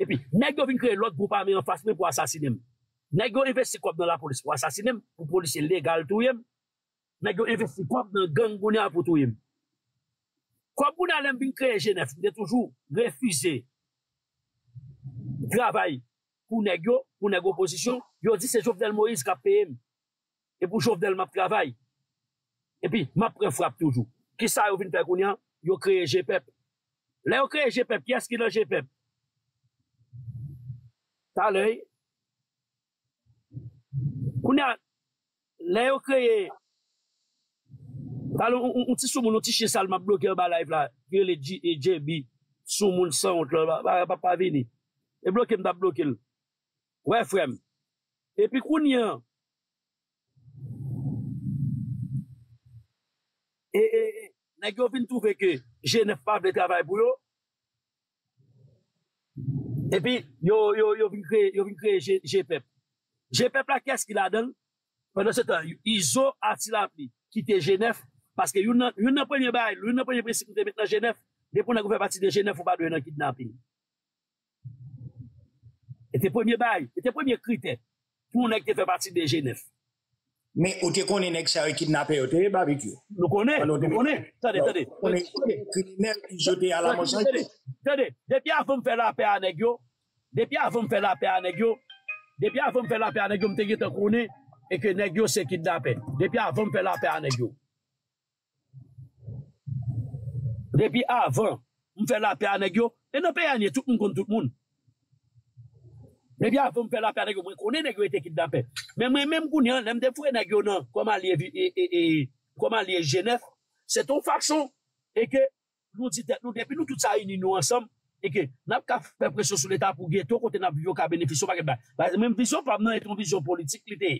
epi, negyo vin kreye lot groupa men an fasmen pou asasinem. Negyo investi kop nan la polis pou asasinem, pou polisi legal touyem, Negyo investi kop nan gang gouni apotouyem. Kop gouni alem bin kreye jenef, de toujou refize travay pou negyo, pou negyo oposisyon, Yo di se Jovenel Moïse ka PM. E pou Jovenel map travay. E pi map refrap toujou. Ki sa yo vin pe koun yan? Yo kreye GPEP. Le yo kreye GPEP, ki eski nan GPEP? Ta lèy. Koun yan, le yo kreye... Talon, un ti sou moun, un ti che sal ma bloke ba live la. Gye le JB, sou moun san, ba pa vini. E bloke mda bloke l. Wè frem. Epi koun yan, e, e, e, nan yo vin tou veke, G9 pa vle travay pou yo, epi yo, yo, yo vin kreye GPEP. GPEP la kes ki la den, pendant se tan, izo ati la pli, kite G9, paske yon nan, yon nan premye bay, yon nan premye prinsip de met nan G9, depon nan goufe pati de G9 ou pa dwe nan kidnapping. Ete premye bay, ete premye kriter, pou nek te fè pati de G9. Men, ou te konen nek sa yon kidnapè, ou te yon barbecue. Nou konen, nou konen. Non, tade, tade. Konen, kriminel ki jote a la monsan. Tade, tade. Depi avon fè la pè anèk yo, depi avon fè la pè anèk yo, depi avon fè la pè anèk yo, mte gite konen, e ke nèk yo se kidnapè. Depi avon fè la pè anèk yo. Depi avon, mfè la pè anèk yo, e nou pè anye tout moun kon tout moun. Mè bi avon fè la pè negyo, mwen konen negyo ete kidnapè. Mè mwen mèm kounyan, lèm defwe negyo nan, koman liye, e, e, e, koman liye Genève, se ton faksyon, e ke nou di tet nou depi, nou tout sa yini nou ansam, e ke nap ka fè presyon sou l'Etat pou gè to, kote nap vyo ka benefisyon pa ke ba. Mèm vizyon pa mnen eton vizyon politik li te.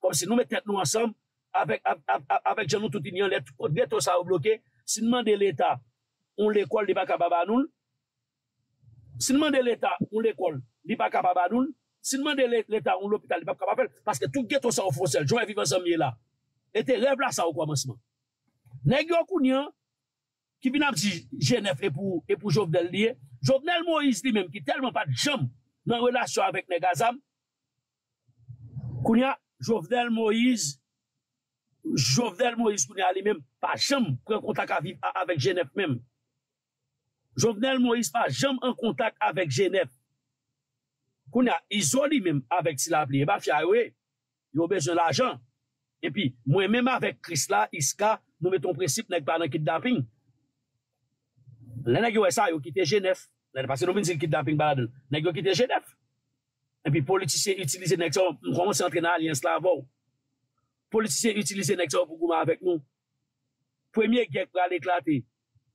Kom si nou mè tet nou ansam, avèk jan nou tout yini an, lè tout kote gè to sa ou bloke, si nman de l'Etat, on l'ekol li baka baba nou, Sinman de l'Etat, ou l'ekol, li pa kapabadoun, sinman de l'Etat, ou l'opital, li pa kapabel, paske tout geto sa ou fosel, joun evivan sa miye la, ete rev la sa ou komanseman. Neg yo kounyan, ki bin ap di Genève epou, epou Jovdel liye, Jovdel Moïse li menm ki telman pat jom nan relasyon avèk neg azam, kounyan Jovdel Moïse, Jovdel Moïse kounyan li menm pat jom pren kontak avèk Genève menm. Jovenel Moïse pa jam an kontak avèk Genève. Koun ya izoli mèm avèk si la pli. E ba fya we, yo bezon l'ajan. E pi, mwen mèm avèk Kris la, Iska, nou meton prinsip nèk pa nan kidnapping. Lè nèk yo e sa, yo kite Genève. Lè nè pase nou vin si kidnapping baladou. Nèk yo kite Genève. E pi politisyen utilize nèk sa, mwen koman se antre nan aliens la avò. Bon. Politisyen utilize nek sa pou gouman avèk nou. Premye gèk pral eklate.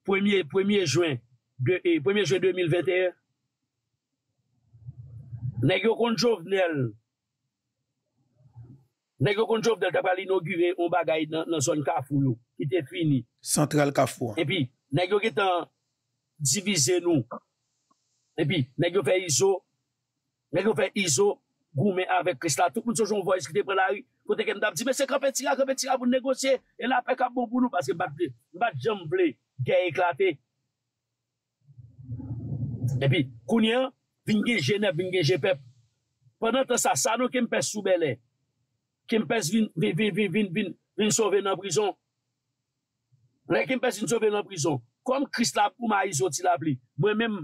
Premye, premye jwen. de, e, 1er jen 2021, neg yo kon Jovenel, neg yo kon Jovenel te pal inaugure on bagay nan, nan son kafou yo, ki te fini. Sentral kafou. E pi, neg yo ki tan divize nou. E pi, neg yo fe iso, neg yo fe iso, goumen avèk Kristla. Tout moun sojon voyes ki te pre la ri, kote kem dap di, mè se kapè tira, kapè tira pou negosye, e la pek ap bon pou nou, paske bat jom vle, gè eklate, Depi, kounyen, vinge jenè, vinge jepep. Pendan te sa, sa nou kempes soubele. Kempes vin, vin, vin, vin, vin, vin, vin sove nan prizon. Lè kempes vin sove nan prizon. Kom kris la pou ma izot si la pli. Mwen men,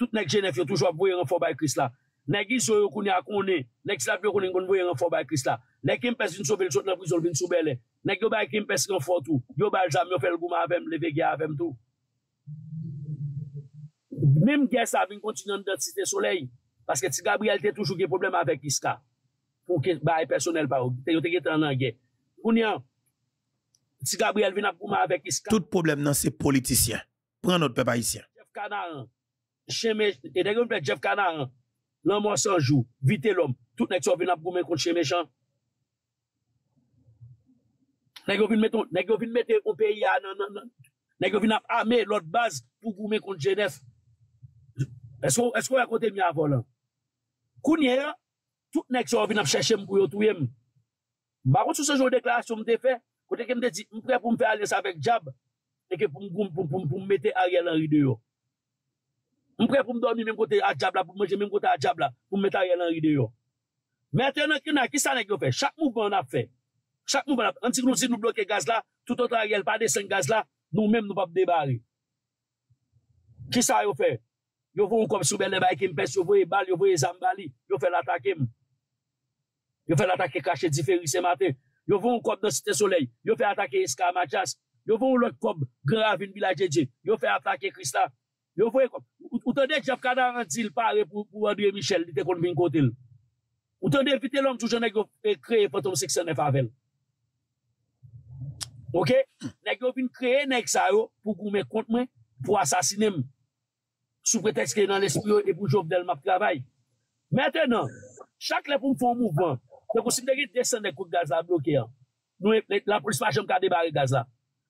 tout nek jenè fyo toujwa pou yon fò bay kris la. Nek iso yo kounye akounè, nek si la pli yo kounye kounye yon fò bay kris la. Nek kempes vin sove, vin sove nan prizon, vin soubele. Nek yo bay kempes yon fò tou. Yo bay jam, yo fel gouman avèm, leve gya avèm tou. Mem gen sa vin kontinan de ti te. Paske ti Gabriel te toujou gen problem avèk Iska. Pou ke baye personel pa ou. Te yo te gen tan nan gen. Kounyan, ti Gabriel vin ap kouman avèk Iska. Tout problem nan se politisyen. Pren not pe pa isyen. Jeff Kanahan. Cheme, e de yon pe Jeff Kanahan. Lan mò sanjou. Vite lom. Tout nek so vin ap koumen kont cheme chan. Nèk yo vin meton, nèk yo vin mette ou peyi ya nan nan nan. Nèk yo vin ap ame lot baz pou goumen kont Genève. Esko wè kote mi avon la? Kounye ya, tout nek so vin ap chèche m pou yo touye m. Mba kon sou se joun deklarasyon m te fe, kote ke m te di, m pre pou m fe alè sa vek jab, e ke pou m goun, pou m mette Ariel Henry deyo. M pre pou m dormi menm kote a jab la, pou m manje menm kote a jab la, pou m mette Ariel Henry deyo. Mètenan ki nan, ki sa nek yo fe? Chak mouvman an ap fe. Chak mouvman ap, an ti nou si nou bloke gaz la, tout an ta Ariel pa desen gaz la, nou menm nou pap debari. Ki sa yo fe? Yo voun kom soubel ne bay Kimpes, yo voye bal, yo voye Zambali, yo fè l'atake m. Yo fè l'atake kache di feri se maten. Yo voun kom nan Site Soleil, yo fè atake Iska Matias. Yo voun lòt kom Gravine Villageje, yo fè atake Krista. Yo voye kom. Ou tande Jeff Kadar an di l'pare pou André Michel, li te kon vin kote l. Ou tande vite l'om tou jone yo kreye Fantom 609 avèl. Ok? Nèk yo vin kreye nèk sa yo pou goume kont mwen, pou asasine m. sou pretext ki nan l'esprit e pou Jovdel map travay. Mètenan, chak lè pou m fon mouvman, te konsim de git desen de kout la blokè an. Nou e, la polis pa jom ka debare gaz la.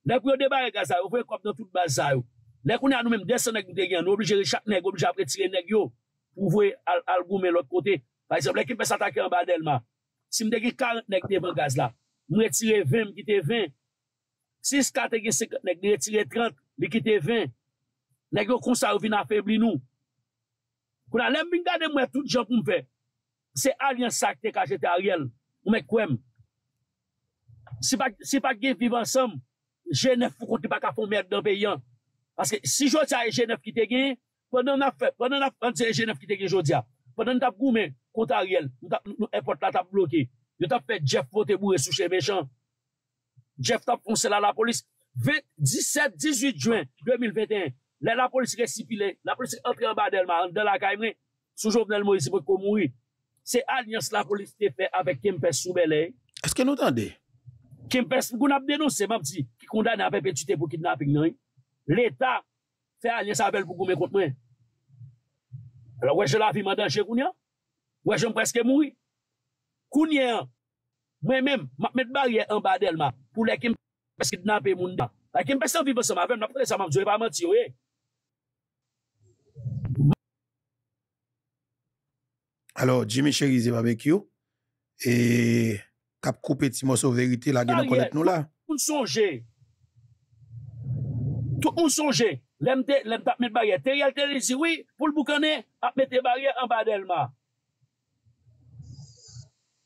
Lè pou yo debare gaz la, yo fwe kop nan tout baz sa yo. Lè kou an nou mèm desen de nou te gen, nou obligere chak neg, obligere apre tire neg yo, pou vwe al, al goume l'ot kote. Par exemple, lè ki mpè s'atake an ba Delma, si m de git 40 neg devan gaz la, m retire 20, m kite 20, Si skate gen 50 neg, m retire 30, m kite 20, Nèk yo konsa yo vin afebli nou. Kou nan lem bin gade mwen tout jan pou mwen fe. Se alyen sakte ka jete a riel. Ou mwen kwem. Si pa, si pa gen viv ansam, jenef pou konti pa ka fon mèd nan peyan. Paske si jodi a jenef ki te gen, pwennan na fe, pwennan na fante jenef ki te gen jodi a. Pwennan tap goumen konti a riel. Nou, tap, nou epot la tap bloki. Yo tap fe Jeff vote boure souche mechan. Jeff tap fonse la la polis. 17, 18 juen 2021. Lè la polis resipile, la polis entre an ba delman, an de la kaimre, sou Jovenel Moïse pou kou mouri. Se alians la polis te fe avèk Kempes soubele. Eske nou tande? Kempes, mkoun ap denose, mab di, ki kondane apè petite pou kidnapping nan. L'Etat fe alians apèl pou kou mè kont mè. Alors wè jè la vi mandan chè koun ya, wè jè m preske mouri. Koun ya, mwen mèm, map met barye an ba delman, pou lè Kempes kidnapping moun da. La Kempes an vi bè seman, mwen ap prele sa map, jwè pa manti yo ye. Alors, Jimmy Chéri Barbecue, babek e kap koupe ti moso verite la gen an konet nou la. Un sonje, un sonje, lem tap met barye, te yal te lesi, oui, pou l'boukane, ap mette barye an ba delma.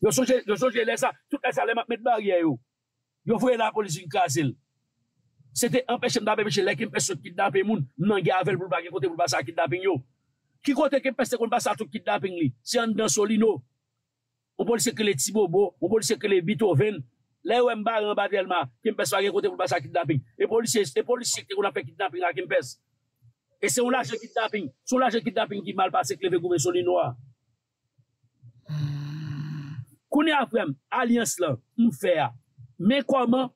Yo sonje, yo sonje lè sa, tout lè sa lem ap mette barye yo. Yo vwe la polisi yon kasil. Se te empèche mdape mèche lè ki mpèche sot kidnape moun, nan gè avèl pou l kote pou l'basa basa kidnape yo. Ki kote ke peste kon basa tou kidnapping li? Si an dan solino, ou polise ke le Tibobo, ou polise ke le Beethoven. le ou mba an ba delma, ki mpes wage kote kon basa kidnapping. E polise, e polise ke kon apè kidnapping a ki mpes. E se ou laje kidnapping, sou laje kidnapping ki malpase ke leve goumen solino a. Kouni aprem, alians la, mfe a. Men koman,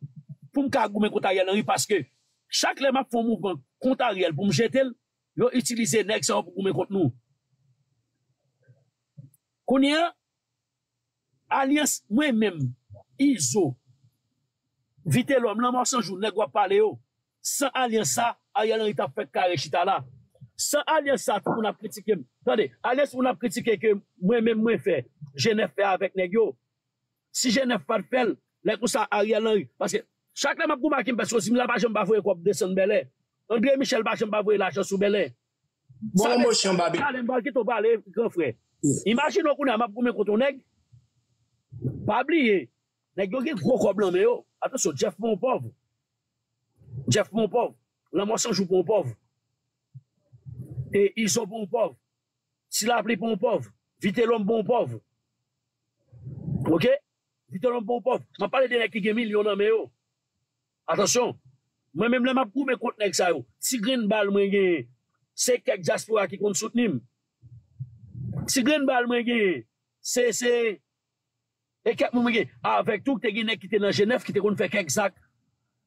pou mka goumen konta yel anri, paske, chak le map fon mouvman konta yel pou mjetel, yo itilize nek sa pou koumen kont nou. Konye, alians mwen men, izo, vite lom nan monsan joun nek wap pale yo, san alians sa, a yalan ita fek kare chita la. San alians sa, pou moun ap kritike, tande, alians moun ap kritike ke mwen men mwen fe, jenef fe avèk nek yo. Si jenef pat fel, lek ou sa a yalan, paske, chak le map kou kim, paske si mi la pa jen bavoye kop desen belè, André Michel Bachem ba vwe lache sou belè. Bon monsyon babi. Sa lèm balkit ou balè, gran frè. Imagin nou kounè map koumen konton neg. Pabli ye. Neg yo gen gro kob lan me yo. Oh, Atensyon, Jeff moun pov. Jeff moun pov. La monsanjou moun pov. E iso moun pov. Silapli moun pov. Vitelom moun pov. Ok? Vitelom moun pov. Ma pale de neg ki gen milyon lan me yo. Atensyon. Mwen menm lèm ap kou mè kont nek sa yo. Si gren bal mwen gen, se kek jaspora ki kont soutnim. Si gren bal mwen gen, se se, e kek mwen mwen gen. A, ah, vek tou te gen nèk ki te nan Genève ki te kont fe kek zak.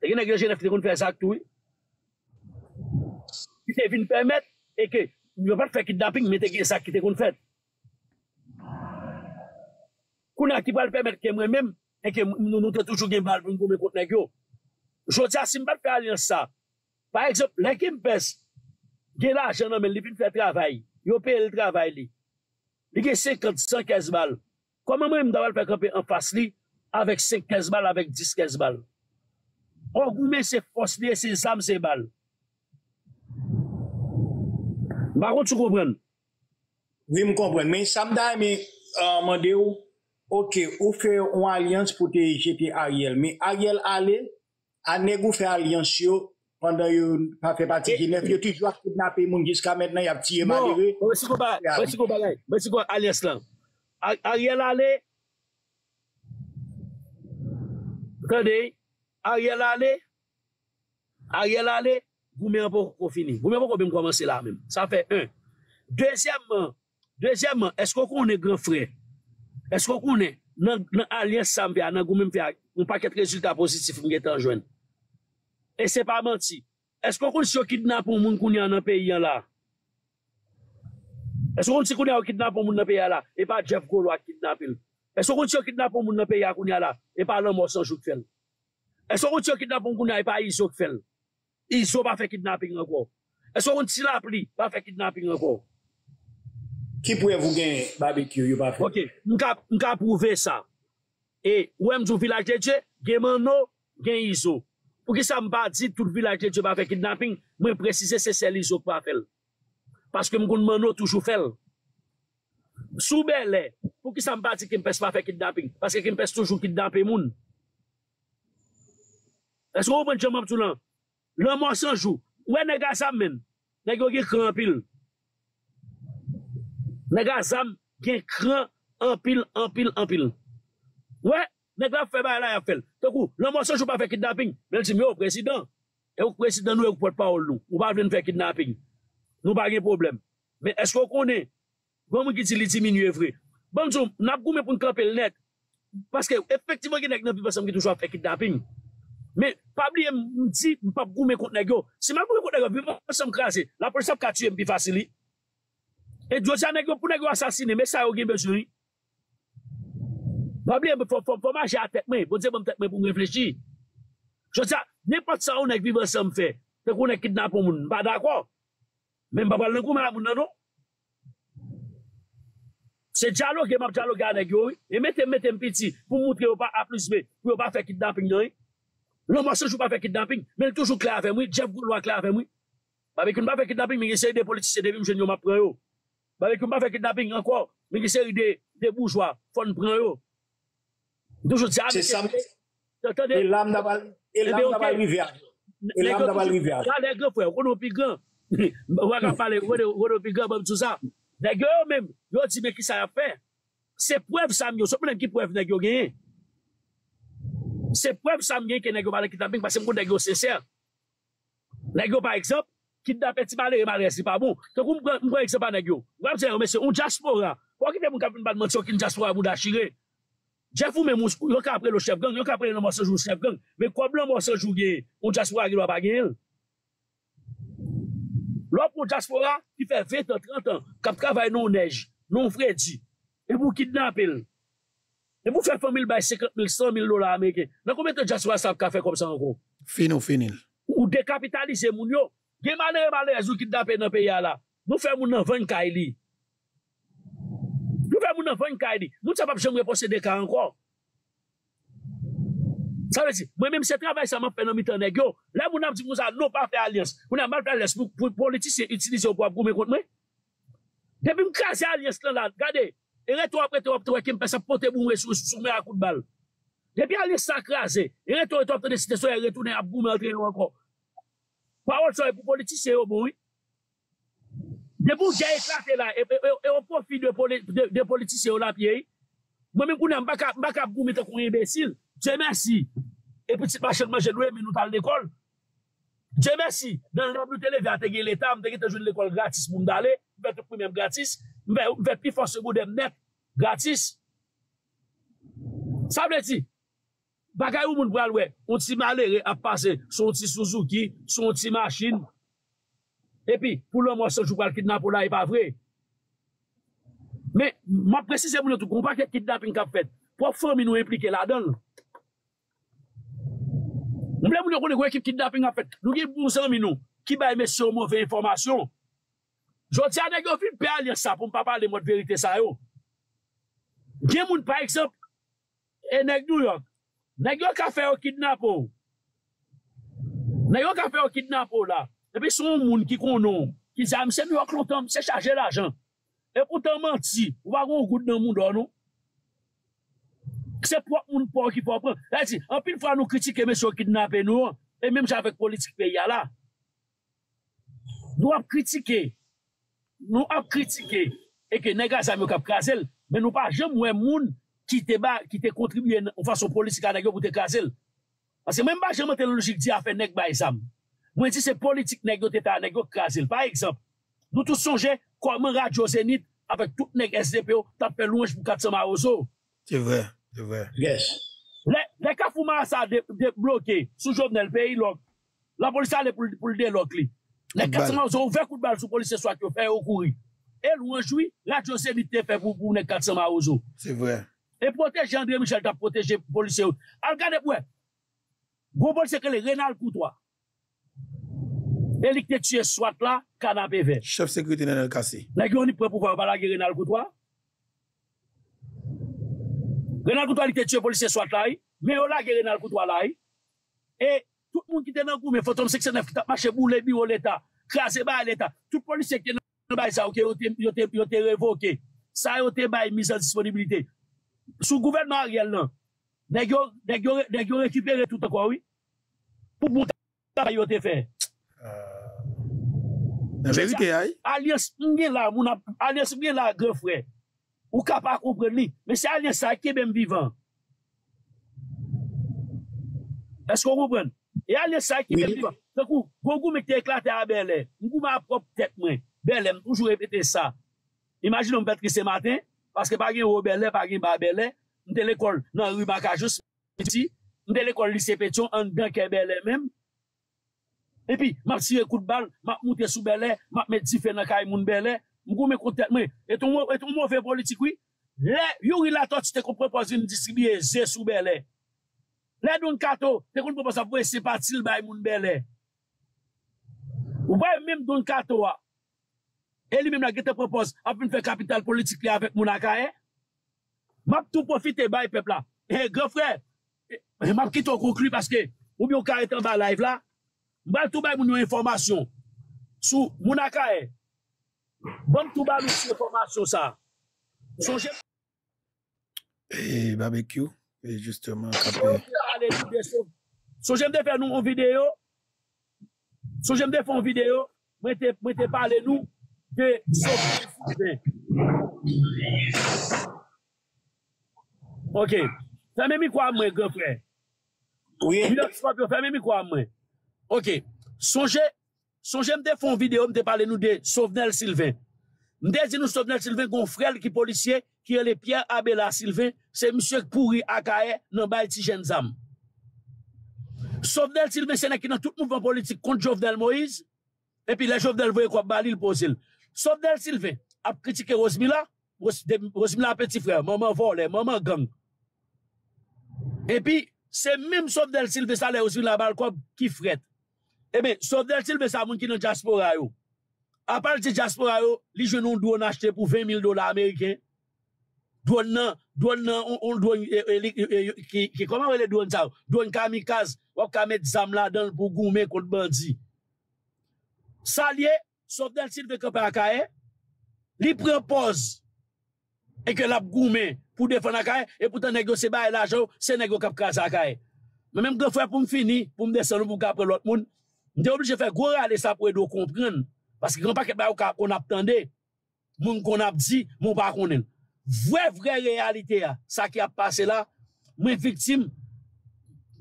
Te gen nèk nan Genève ki te kon fè zak tou. Ki te vin pèmèt, e ke, mwen pat fè kidnapping, men te gen zak ki te kon fèt. Kou nan ki pal pèmèt ke mwen mèm, e ke nou nou te toujou gen bal mwen kon kont nèk yo. Jodi a si bat fè alyan sa. Par eksept, lè ki mpes, gen la jen nan men li pin fè travay, yo pe el travay li. Li gen 50-115 bal. Koman mwen mdaval fè kampè an fas li, avèk 5-15 bal, avèk 10-15 bal. Or goumen se fos li, e se zam se bal. Baron, tu kompren? Oui, m kompren. Men samda, men uh, mande ou, ok, ou fè ou alians pou te jeti Ariel. Men Ariel ale, ane gou alians yo, pandan yo pa fè pati ki yo yon toujwa kidnapè moun jiska mètnen yap tiye malire. Non, mwen si kou bagay, mwen si kou bagay, mwen si kou alians lan. Ariel Ale, kande, Ariel Ale, Ariel Ale, goumen anpon kon fini, goumen anpon kon bèm komanse la mèm, sa fè un. Dezyèmman, dezyèmman, esko konen gran frè? Esko konen nan, nan alians sanbya, nan goumen mpè, mpè ket rezultat pozitif mwen getan jwen? E se pa manti. Esko kon si yo kidnap ou moun koun yan nan peyi yan la? Esko kon si koun yan yo kidnap ou moun nan peyi yan la? E pa Jeff Golo a kidnap il. Esko kon si yo kidnap ou moun nan peyi yan koun yan la? E pa lan monsan jout fel. Esko kon si yo kidnap ou moun koun yan, e pa Iso k fel. Iso pa fe kidnapping anko. Esko kon si la pli, pa fe kidnapping anko. Ki pou evou gen barbecue yo pa fe? Ok, mka pouve sa. E, wèm zou vilaj dje, gen man nou, gen Iso. Pou ki sa mba di tout vilaj de Diyo ba fe kidnapping, mwen prezise se se li zo pa fel. Paske mgoun mano toujou fel. Soube le, pou ki sa mba di Kimpes pa fe kidnapping, paske Kimpes toujou kidnape moun. Esko ou mwen Djemam Toulan, lè monsanjou, wè nega zam men, nega gen kran pil. Nega zam gen kran, anpil, anpil, anpil. Wè, Nèk la fè ba la ya fèl. Tè kou, lè mò sej ou pa fè kidnapping. Mèl si mè ou prezident. E ou prezident nou e ou pot pa ou nou. Ou pa vè nou fè kidnapping. Nou pa gen problem. Mè esko konè, gwa mwen ki ti li diminuye vre. Bon zoom, nap goume pou n'kapel net. Paske efektivman gen nèk nan pi ki toujwa fè kidnapping. Mè, pabli m di, m pap goume kont yo. Si mè ap goume kont nèk yo, m krasè. La polisap ka tue m pi fasili. E djodja negyo pou negyo asasine, mè sa yo gen besuri. Bable, fò maje a tekmen, pou diye pou m tekmen pou m reflechi. Jò diya, nipot sa ou nek vive se m fe, te kon nek kidnap pou moun, ba da kwa? Men babal nan kou men a moun nan nou? Se djalo gen map djalo gen nek yo, e metem metem piti, pou moutre yo pa aplisme, pou yo pa fe kidnapping nan yo. Lò mò se jou pa fe kidnapping, men toujou kla avem wè, Jeff Goulwa kla avem wè. Babè koun pa fe kidnapping, men yese de politise de vim jen yo map pran yo. Babè koun pa fe kidnapping anko, men yese de bourgeois, fon pran yo. Se sam, e lam nabal, e lam nabal rivya. E lam nabal rivya. Ka le gen fwe, kono pi gen, wak a pale, kono pi gen, bom tout sa. Le gen yo men, yo ti me ki sa ya fe, se pweb sam yo, so mwen ki pweb neg yo genye. Se pweb sam genye ke neg yo pale kitaping, pasen mwen neg yo seser. Neg yo par eksemp, kidnapè ti male, e male si pa bon. Se kou mwen eksemp an neg yo, wap se yon mese, un jaspora, wèm ki te mwen kapin bat badman, so un jaspora mwen da shire. Jeff ou men mous, yo ka apre lo chef gang, yon ka apre lo monsejou chef gang, men kwa blan monsejou gen, on jaspo a ge lo gen. Lop pou diaspora ki fè 20 an, 30 an, kap travay non nej, non fredi, e pou kidnap el, e pou fè famil bay 50 mil, 100 mil dola Amerike, nan koumen te diaspora sa ka fè kom sa an kon? Finou, finil. Ou dekapitalize moun yo, gen manè manè zou kidnap el nan peya la, nou fè moun nan 20 ka eli. moun nan ven kay e di, moun sa pap jom repose de ka anko. Sa ve si, mwen mèm se travay sa man penan mitan negyo, la moun ap di moun sa nou pa fè alians, moun ap mal fè alians pou politisye itilize ou pou ap goume kont mwen. Depi m krasi alians lan la, gade, e reto apre te wap te wè weke pe sa pote moun resous sou mè akout bal. Depi alians sa krasi, e reto apre to apte de site so e retounen ap goume altre nou anko. Pa wòl so e pou politisye bon, ou moun, De pou jè eklate la, e, e, e profi de, poli, politisye ou la piye, mwen mwen kounen mbaka mbaka pou mwen te kounen imbesil, dje mersi, e piti machet manje lwe mi nou tal l'ekol, dje mersi, nan lè mwen tele ve a te gye l'Etat, mwen te gye te joun l'ekol gratis moun dale, mwen te pou mwen gratis, mwen ve pi fos se gou dem net, gratis. Sa mwen ti, bagay ou moun pral wè, on ti malere ap pase, son ti Suzuki, son ti machine, epi pou lò mò sejou pral kidnap ou la e pa vre. Men, mò presise moun yo tou kompa ke kidnap in kap fet, pou fòm in nou implike la don. Mble moun yo konen kwen ki kidnap in kap fet, nou gen pou mousan min nou, ki bay mè sè ou mò ve informasyon. Joti anè gyo fin pe alè sa pou mpa pale mò de verite sa yo. Gen moun pa eksep, e nèk nou yon, nèk yon ka fè yo kidnap ou. Nèk yon ka fè yo kidnap ou la, epi son moun ki konon, ki zan, mse New York lontan, mse chaje l'ajan, pou tan manti, wagon gout nan moun don nou, se pou moun pou ki pou apren, la di, anpil fwa nou kritike mè sou kidnapè nou, e mèm javek politik pe ya la, nou ap kritike, nou ap kritike, e ke nega zan mè kap krasel, men nou pa jem wè moun, ki te ba, ki te kontribuye ou fason politika negyo pou te krasel, Ase mèm ba jem an te logik di a fe neg ba e Mwen di se politik negyo te ta negyo kazel. Par eksemp, nou tout sonje kwa mwen radyo zenit avek tout neg SDPO tap pe louange pou katsama ozo. C'est vrai, c'est vrai. Yes. Le ka fouman sa de bloke sou jovnel peyi log, la polisa le pou l de log li. Le katsama ozo ouve kout bal sou polise swak yo fe ou kouri. E louanjoui, la jose mi te fe pou pou ne katsama ozo. C'est vrai. E proteje André Michel ta proteje polise ou. Al gade pou e, gwo polise ke le Renal Koutoua. E lik te tue swat la, kanan pe ve. Chef sécurité nan el kasi. Nè gyo ni pre pou fwa wala ge Renal Koutoua. Renal te tue polise swat la, ge Renal Koutoua la. E tout moun ki te nan kou, me fotom sekse nef ki tap mache bou le biro l'Etat, krasi ba l'Etat, tout polise ki te nan bay sa ou ke yo te revoke, sa yo te bay mizan disponibilite. Sou gouvernement nan, neg yo rekupere tout akwa, oui? Pou mouta yo te fe. Nan verite ay? Alias mwen la, alias mwen la gre fre. Ou ka pa kompren li. Men se alias sa ke ben vivan. Esko kompren? E alias sa ke ben vivan. Sekou, gongou mwen te eklate a belè. Mwen ma aprop tek mwen. Belè mwen toujou repete sa. Imagin mwen petri se maten, Paske pa gen ou belè, pa gen ba belè. mte l'ekol nan rubakajous. Mwen te l'ekol lise petyon an gen ke belè menm. epi map sire kout bal, map moutè sou belè, map met di fè nan kay moun belè, mkou mè kontèt mè, eton mou fè politik wè, lè yori la tot te kon propose nou distribye zè sou belè, lè don kato, te kon proposi apwe sepatil bay moun belè, ou bay mèm don kato wè, e li mèm la gete proposi apwen fè kapital politik li avèk moun akaye, map tou profite bay pepla, e gè frè, map ki ton konklu paske, ou myon karetan ba live la, Mbal tou bay moun yo informasyon. Sou moun akaye. Bon tou bay moun yo informasyon sa. Son Sonje. E barbecue, E justement, kapè. Son Sonje de fè nou an videyo. Son Sonje de fè an videyo. Mwen te, te pale nou de Sofie Souven. Ok. Fèmè mi kwa mwen, gè frè. Oui. Fèmè mi kwa mwen. Ok, sonje, sonje mte fon video mte pale nou de Sovenel Sylvain. Mte zi nou Sovenel Sylvain kon frel ki polisye ki ele Pierre Abela Sylvain, se msye kouri akaye nan bay ti jen zam. Sovenel Sylvain se ne ki nan tout mouvment politik kont Jovenel Moïse, epi le Jovenel voye kwa bali l posil. Sovenel Sylvain ap kritike Rosmila, Rosmila peti frè, maman vole, maman gang. Epi se mim Sovenel Sylvain sa le Rosmila bal kwa ki fret. Ebe, sodel til be sa moun ki nan jaspora yo. A pal ti diaspora yo, li jenon dwo achete pou 20 20.000 dola Ameriken. Dwen nan, dwen nan, on, on dwen, e, e, e, ki, ki koman wè le dwen sa yo? Dwen kamikaz, wap kamet zam la dan pou goume kont bandi. Sa liye, sodel til be kapè akaye, li prepoz e ke lap goume pou defon akaye, e pou tan negyo se baye la jo, se negyo kap kaza akaye. Men menm gwe fwe pou m fini, pou m desen nou pou kapre lot moun, Mte oblije fè gwo rale sa pou edo kompren. Paske gran paket ba yo ka kon ap tende, moun kon ap di, moun pa konen. Vwe vwe realite ya, sa ki ap pase la, mwen viktim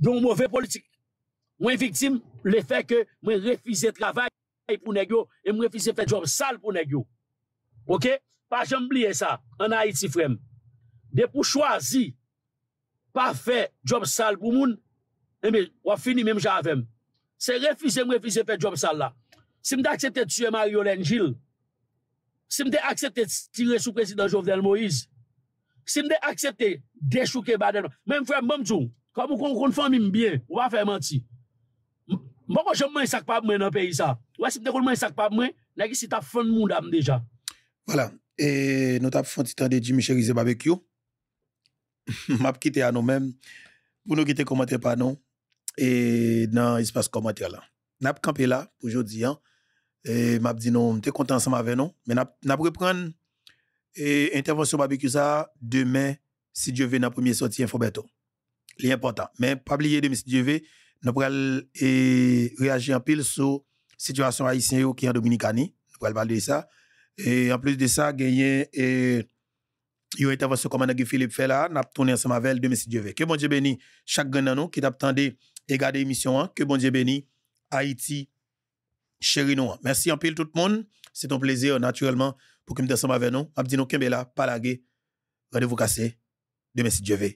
don mwove politik. Mwen viktim le fè ke mwen refize travay pou negyo, e mwen refize fè job sal pou negyo. Ok? Pa jom bliye sa, an Haiti frem. De pou chwazi pa fè job sal pou moun, eme, mwen wap fini mwen javem. Se refize m refize pe job sal la. Si m te aksepte tue Mario Lenjil, si m te aksepte tire sou prezident Jovenel Moïse, si m te aksepte dechouke baden, men m fwe m tou, Kwa m kon kon fwa mi m bien, wap fwe manti. Mwen kon jom mwen sak pa mwen nan peyi sa. Wè si mwen kon mwen sak pa mwen, nè ki si tap fon moun dam deja. Voilà. E nou tap fon titan de Jimmy Cherize Babekyo. Map kite anon men. Pou nou kite komante pa anon. Nou. E nan espase komante la. Nap kampe la pou jodi an. E map di nou mte kontan sa ma ven nou. Men nap repren e intervensyon Babekyo sa demen si Diyo ve nan premier soti info beto. Li important. Men pabliye demen si Diyo ve Nou pral reagi an pil sou situasyon Haitien yo ki an Dominikani. Nou pral balde sa. E an plus de sa, genyen yo intervensyon komanda ki Philippe Fela, nap toune an samavel de Messi Djeve. Ke bon Dje Beni, chak gen nan nou, ki tap tende e gade emisyon an. Ke bon Dje Beni, Haiti, cheri nou an. Mersi an pil tout moun. Se ton plezir, naturelman, pou kem de samavel nou. Abdi nou kembe la, palage, radevou kase, de Messi Djeve.